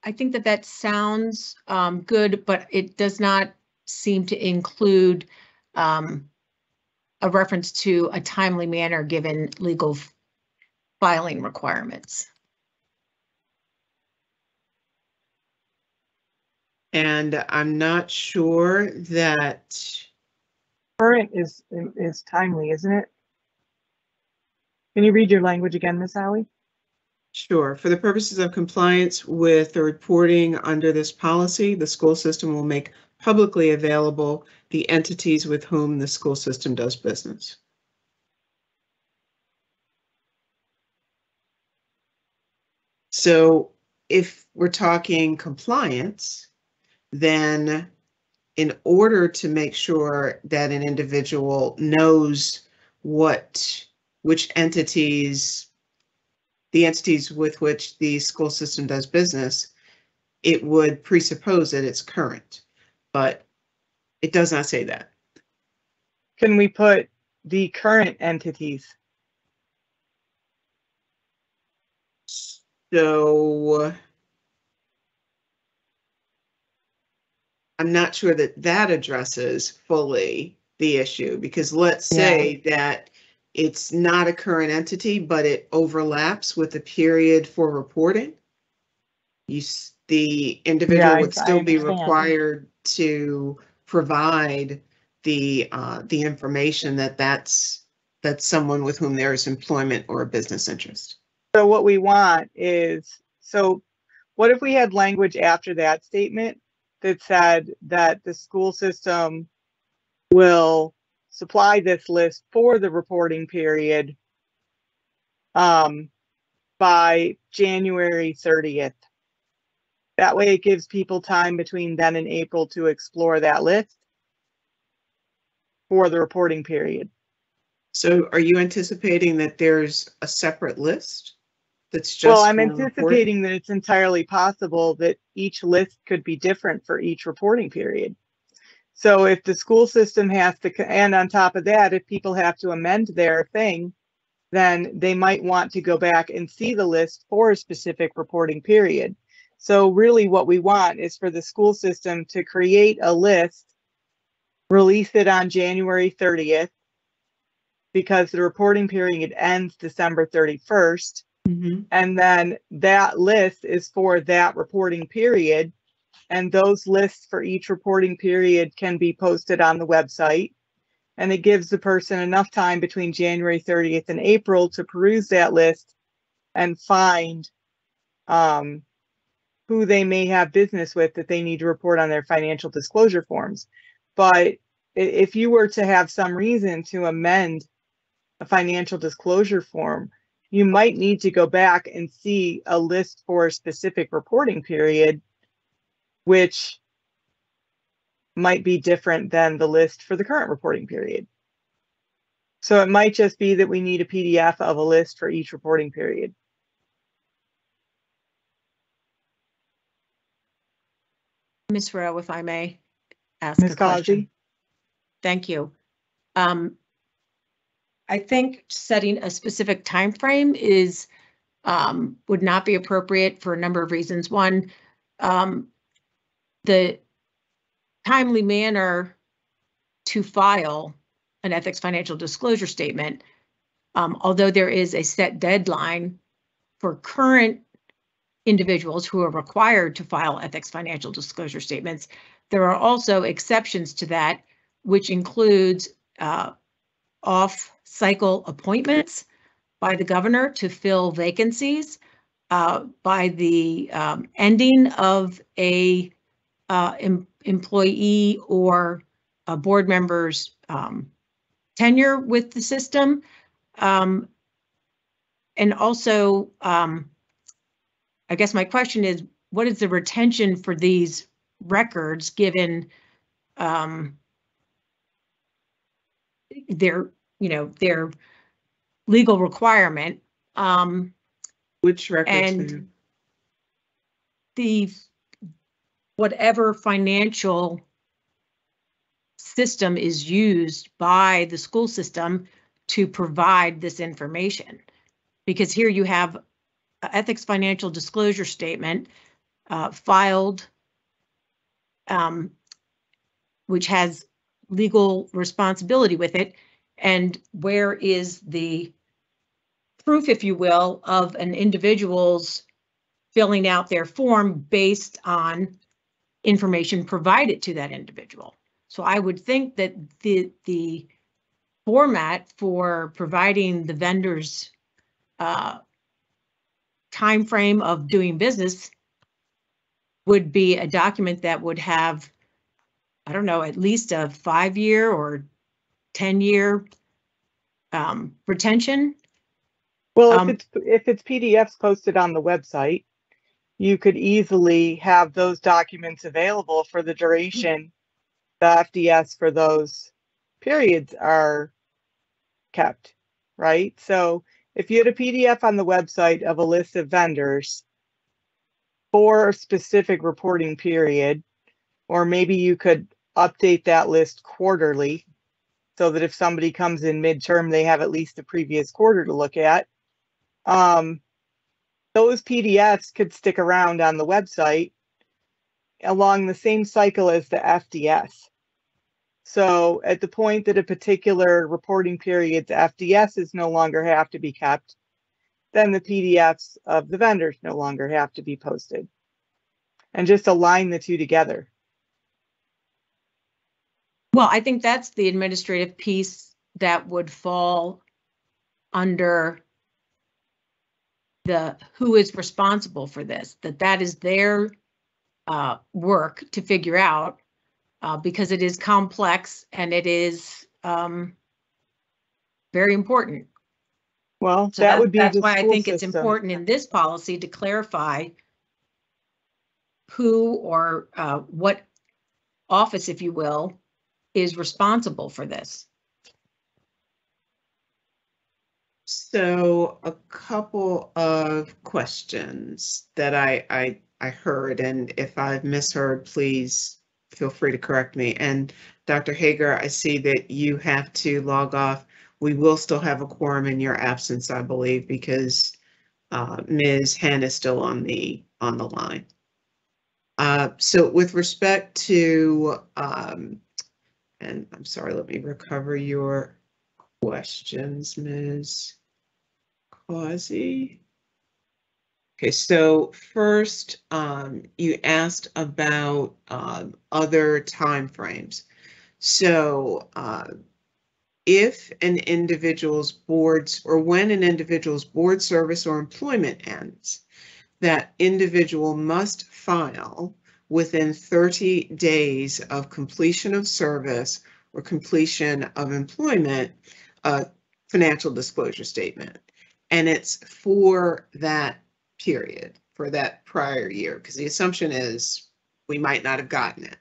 I think that that sounds, um, good, but it does not seem to include, um, a reference to a timely manner given legal filing requirements. And I'm not sure that, Current is, is timely, isn't it? Can you read your language again, Ms. Howie? sure, for the purposes of compliance with the reporting under this policy, the school system will make publicly available the entities with whom the school system does business. So if we're talking compliance, then in order to make sure that an individual knows what, which entities, the entities with which the school system does business, it would presuppose that it's current, but it does not say that. Can we put the current entities? So I'm not sure that that addresses fully the issue because let's say that it's not a current entity, but it overlaps with the period for reporting. You, the individual I- would I still be required to provide the, uh, the information that that's, that's someone with whom there is employment or a business interest. So what we want is, so what if we had language after that statement that said that the school system will supply this list for the reporting period um, by January thirtieth? That way it gives people time between then and April to explore that list for the reporting period. So are you anticipating that there's a separate list? That's just. Well, I'm reporting? anticipating that it's entirely possible that each list could be different for each reporting period. So if the school system has to, and on top of that, if people have to amend their thing, then they might want to go back and see the list for a specific reporting period. So really what we want is for the school system to create a list, release it on January 30th, because the reporting period ends December 31st. Mhm. And then that list is for that reporting period. And those lists for each reporting period can be posted on the website. And it gives the person enough time between January 30th and April to peruse that list and find um, who they may have business with that they need to report on their financial disclosure forms. But if you were to have some reason to amend a financial disclosure form, you might need to go back and see a list for a specific reporting period, which might be different than the list for the current reporting period. So it might just be that we need a PDF of a list for each reporting period. Ms. Rowe, if I may ask a Ms. question. Thank you. Um, I think setting a specific time frame is, um, would not be appropriate for a number of reasons. One, um, the timely manner to file an ethics financial disclosure statement, um, although there is a set deadline for current individuals who are required to file ethics financial disclosure statements, there are also exceptions to that, which includes uh, off-cycle appointments by the governor to fill vacancies, uh, by the um, ending of a uh, em- employee or a board member's um, tenure with the system. Um, And also, um, I guess my question is, what is the retention for these records, given um, their, you know, their legal requirement? Um, Which records? And- the, whatever financial system is used by the school system to provide this information. Because here you have ethics financial disclosure statement uh, filed, um, which has legal responsibility with it. And where is the proof, if you will, of an individual's filling out their form based on information provided to that individual. So I would think that the, the format for providing the vendor's uh, timeframe of doing business would be a document that would have, I don't know, at least a five-year or 10-year um, retention. Well, if Um, it's, if it's PDFs posted on the website, you could easily have those documents available for the duration the FDS for those periods are kept, right? So if you had a PDF on the website of a list of vendors, for a specific reporting period. Or maybe you could update that list quarterly. So that if somebody comes in midterm, they have at least the previous quarter to look at. Um, those PDFs could stick around on the website along the same cycle as the FDS. So at the point that a particular reporting period's FDSs no longer have to be kept, then the PDFs of the vendors no longer have to be posted. And just align the two together. Well, I think that's the administrative piece that would fall under the, who is responsible for this, that that is their uh, work to figure out, uh, because it is complex and it is um, very important. Well, So that that- would be that's why I think it's important in this policy to clarify who or uh, what office, if you will, is responsible for this. So a couple of questions that I, I, I heard, and if I've misheard, please feel free to correct me. And Dr. Hager, I see that you have to log off. We will still have a quorum in your absence, I believe, because uh, Ms. Henn is still on the, on the line. Uh, so with respect to, um, and I'm sorry, let me recover your questions, Ms. Causey. Okay, so first, um, you asked about, um, other timeframes. So, uh, if an individual's boards, or when an individual's board service or employment ends, that individual must file within 30 days of completion of service or completion of employment, a financial disclosure statement. And it's for that period, for that prior year, because the assumption is we might not have gotten it.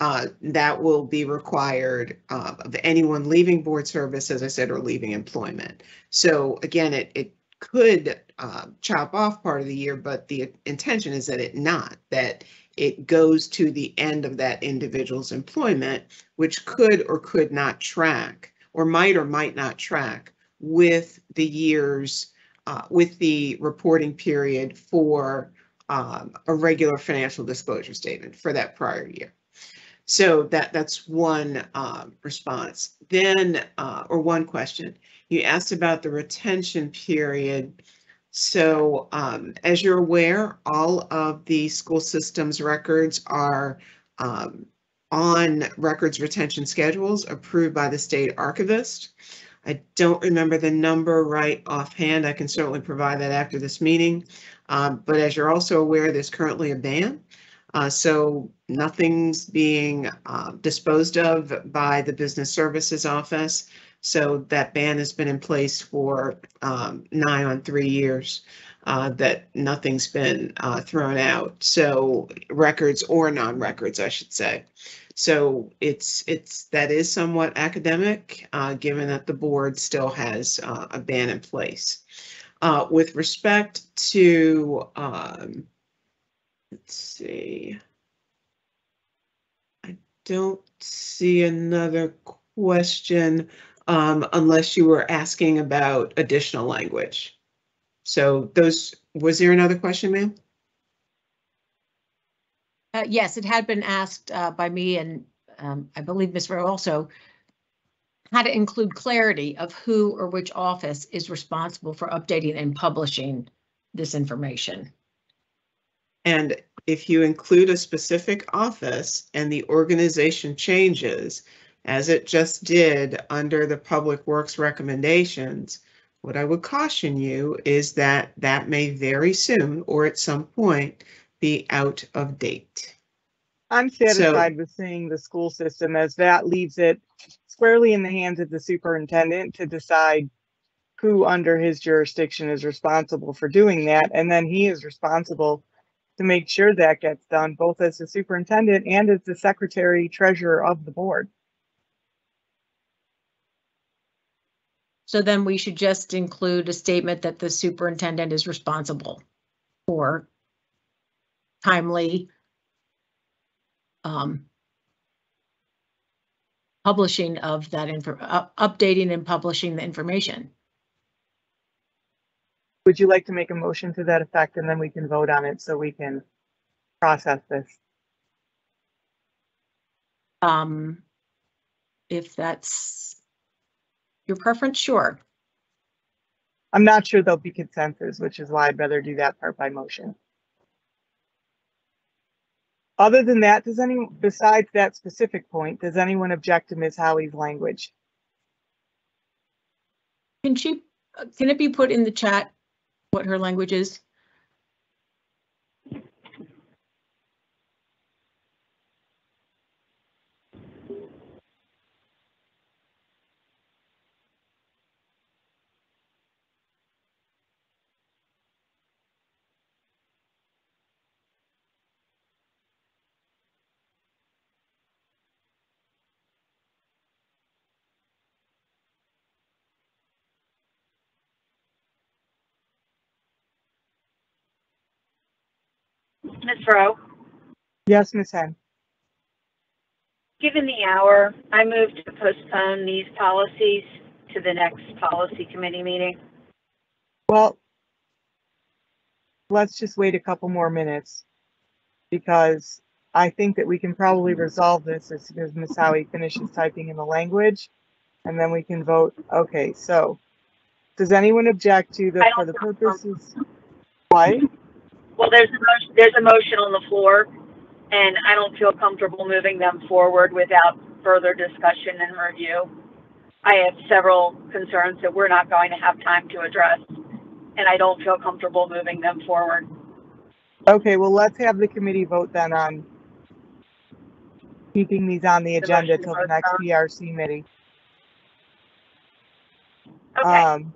Uh, that will be required uh, of anyone leaving board service, as I said, or leaving employment. So again, it, it could uh, chop off part of the year, but the intention is that it not, that it goes to the end of that individual's employment, which could or could not track, or might or might not track with the years, uh, with the reporting period for um, a regular financial disclosure statement for that prior year. So that, that's one um, response. Then, uh, or one question, you asked about the retention period. So um, as you're aware, all of the school system's records are um, on records retention schedules approved by the state archivist. I don't remember the number right offhand. I can certainly provide that after this meeting. Um, but as you're also aware, there's currently a ban. Uh, so nothing's being uh, disposed of by the Business Services Office. So that ban has been in place for um, nigh on three years. Uh, that nothing's been uh, thrown out. So records or non-records, I should say. So it's it's that is somewhat academic, uh, given that the board still has uh, a ban in place. Uh, with respect to um, let's see. I don't see another question um, unless you were asking about additional language. So those, was there another question, ma'am? Uh, yes, it had been asked uh, by me and um, I believe Ms. Rowe also how to include clarity of who or which office is responsible for updating and publishing this information. And if you include a specific office and the organization changes, as it just did under the Public Works recommendations, what I would caution you is that that may very soon or at some point be out of date. I'm satisfied with seeing the school system as that leaves it squarely in the hands of the superintendent to decide who under his jurisdiction is responsible for doing that. And then he is responsible to make sure that gets done, both as the superintendent and as the secretary treasurer of the board. So then we should just include a statement that the superintendent is responsible for timely um, publishing of that info, up- updating and publishing the information. Would you like to make a motion to that effect and then we can vote on it so we can process this? Um, if that's your preference, sure. I'm not sure there'll be consensus, which is why I'd rather do that part by motion. Other than that, does any, besides that specific point, does anyone object to Ms. Howie's language? Can she, uh, can it be put in the chat what her language is? Ms. Rowe, Yes, Ms. Henn. given the hour, I move to postpone these policies to the next policy committee meeting. Well, let's just wait a couple more minutes because I think that we can probably resolve this as soon as Ms. Howie finishes typing in the language. And then we can vote. Okay, so does anyone object to the, I for don't the purposes? What? Well, there's a motion, there's a motion on the floor, and I don't feel comfortable moving them forward without further discussion and review. I have several concerns that we're not going to have time to address, and I don't feel comfortable moving them forward. Okay, well, let's have the committee vote then on keeping these on the agenda till the next. PRC meeting. Okay, Um,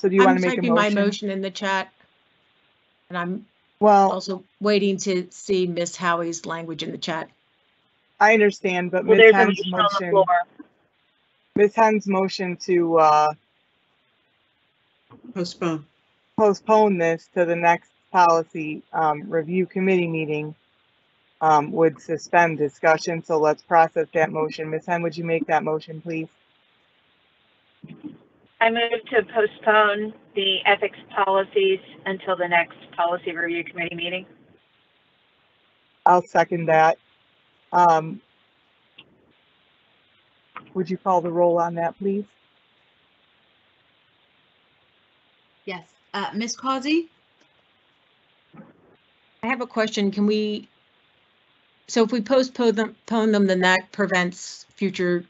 So do you I'm want to make a typing my motion? motion in the chat. And I'm Well, also waiting to see Miss Howie's language in the chat. I understand, but well, Ms. there's a Henn's motion on the motion, floor. Ms. Henn's motion to, uh, Postpone. postpone this to the next policy, um, review committee meeting, um, would suspend discussion, so let's process that motion. Ms. Henn, would you make that motion, please? I move to postpone the ethics policies until the next policy review committee meeting. I'll second that. Um, would you call the roll on that, please? Yes. Uh, Ms. Causey? I have a question. Can we, so if we postpone them, postpone them, then that prevents future,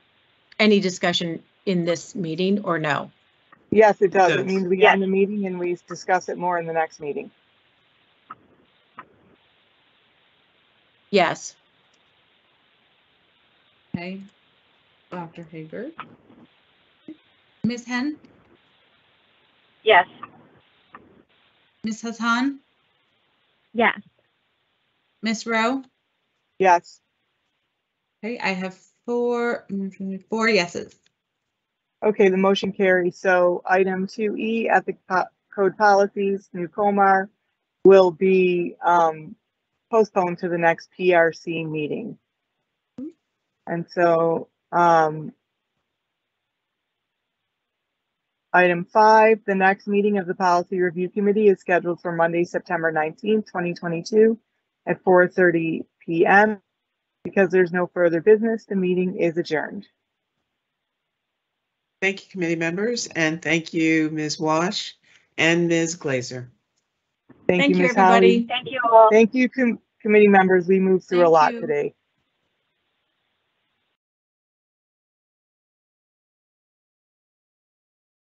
any discussion in this meeting or no? Yes, it does. It means we Yes. end the meeting and we discuss it more in the next meeting. Yes. Okay. Dr. Hager? Ms. Henn? Yes, Ms. Hassan? Yes. Ms. Rowe? Yes. Okay, I have four, mm, four yeses. Okay, the motion carries. So item two E, ethic po- code policies, new COMAR, will be um, postponed to the next PRC meeting. And so um, item five, the next meeting of the Policy Review Committee is scheduled for Monday, September nineteenth, twenty twenty-two at four thirty PM. Because there's no further business, the meeting is adjourned. Thank you, committee members, and thank you, Ms. Wash and Ms. Glazer. Thank Thank you, you, Ms. Howie. everybody. thank you all. Thank you, com- committee members. We moved through a lot you. today.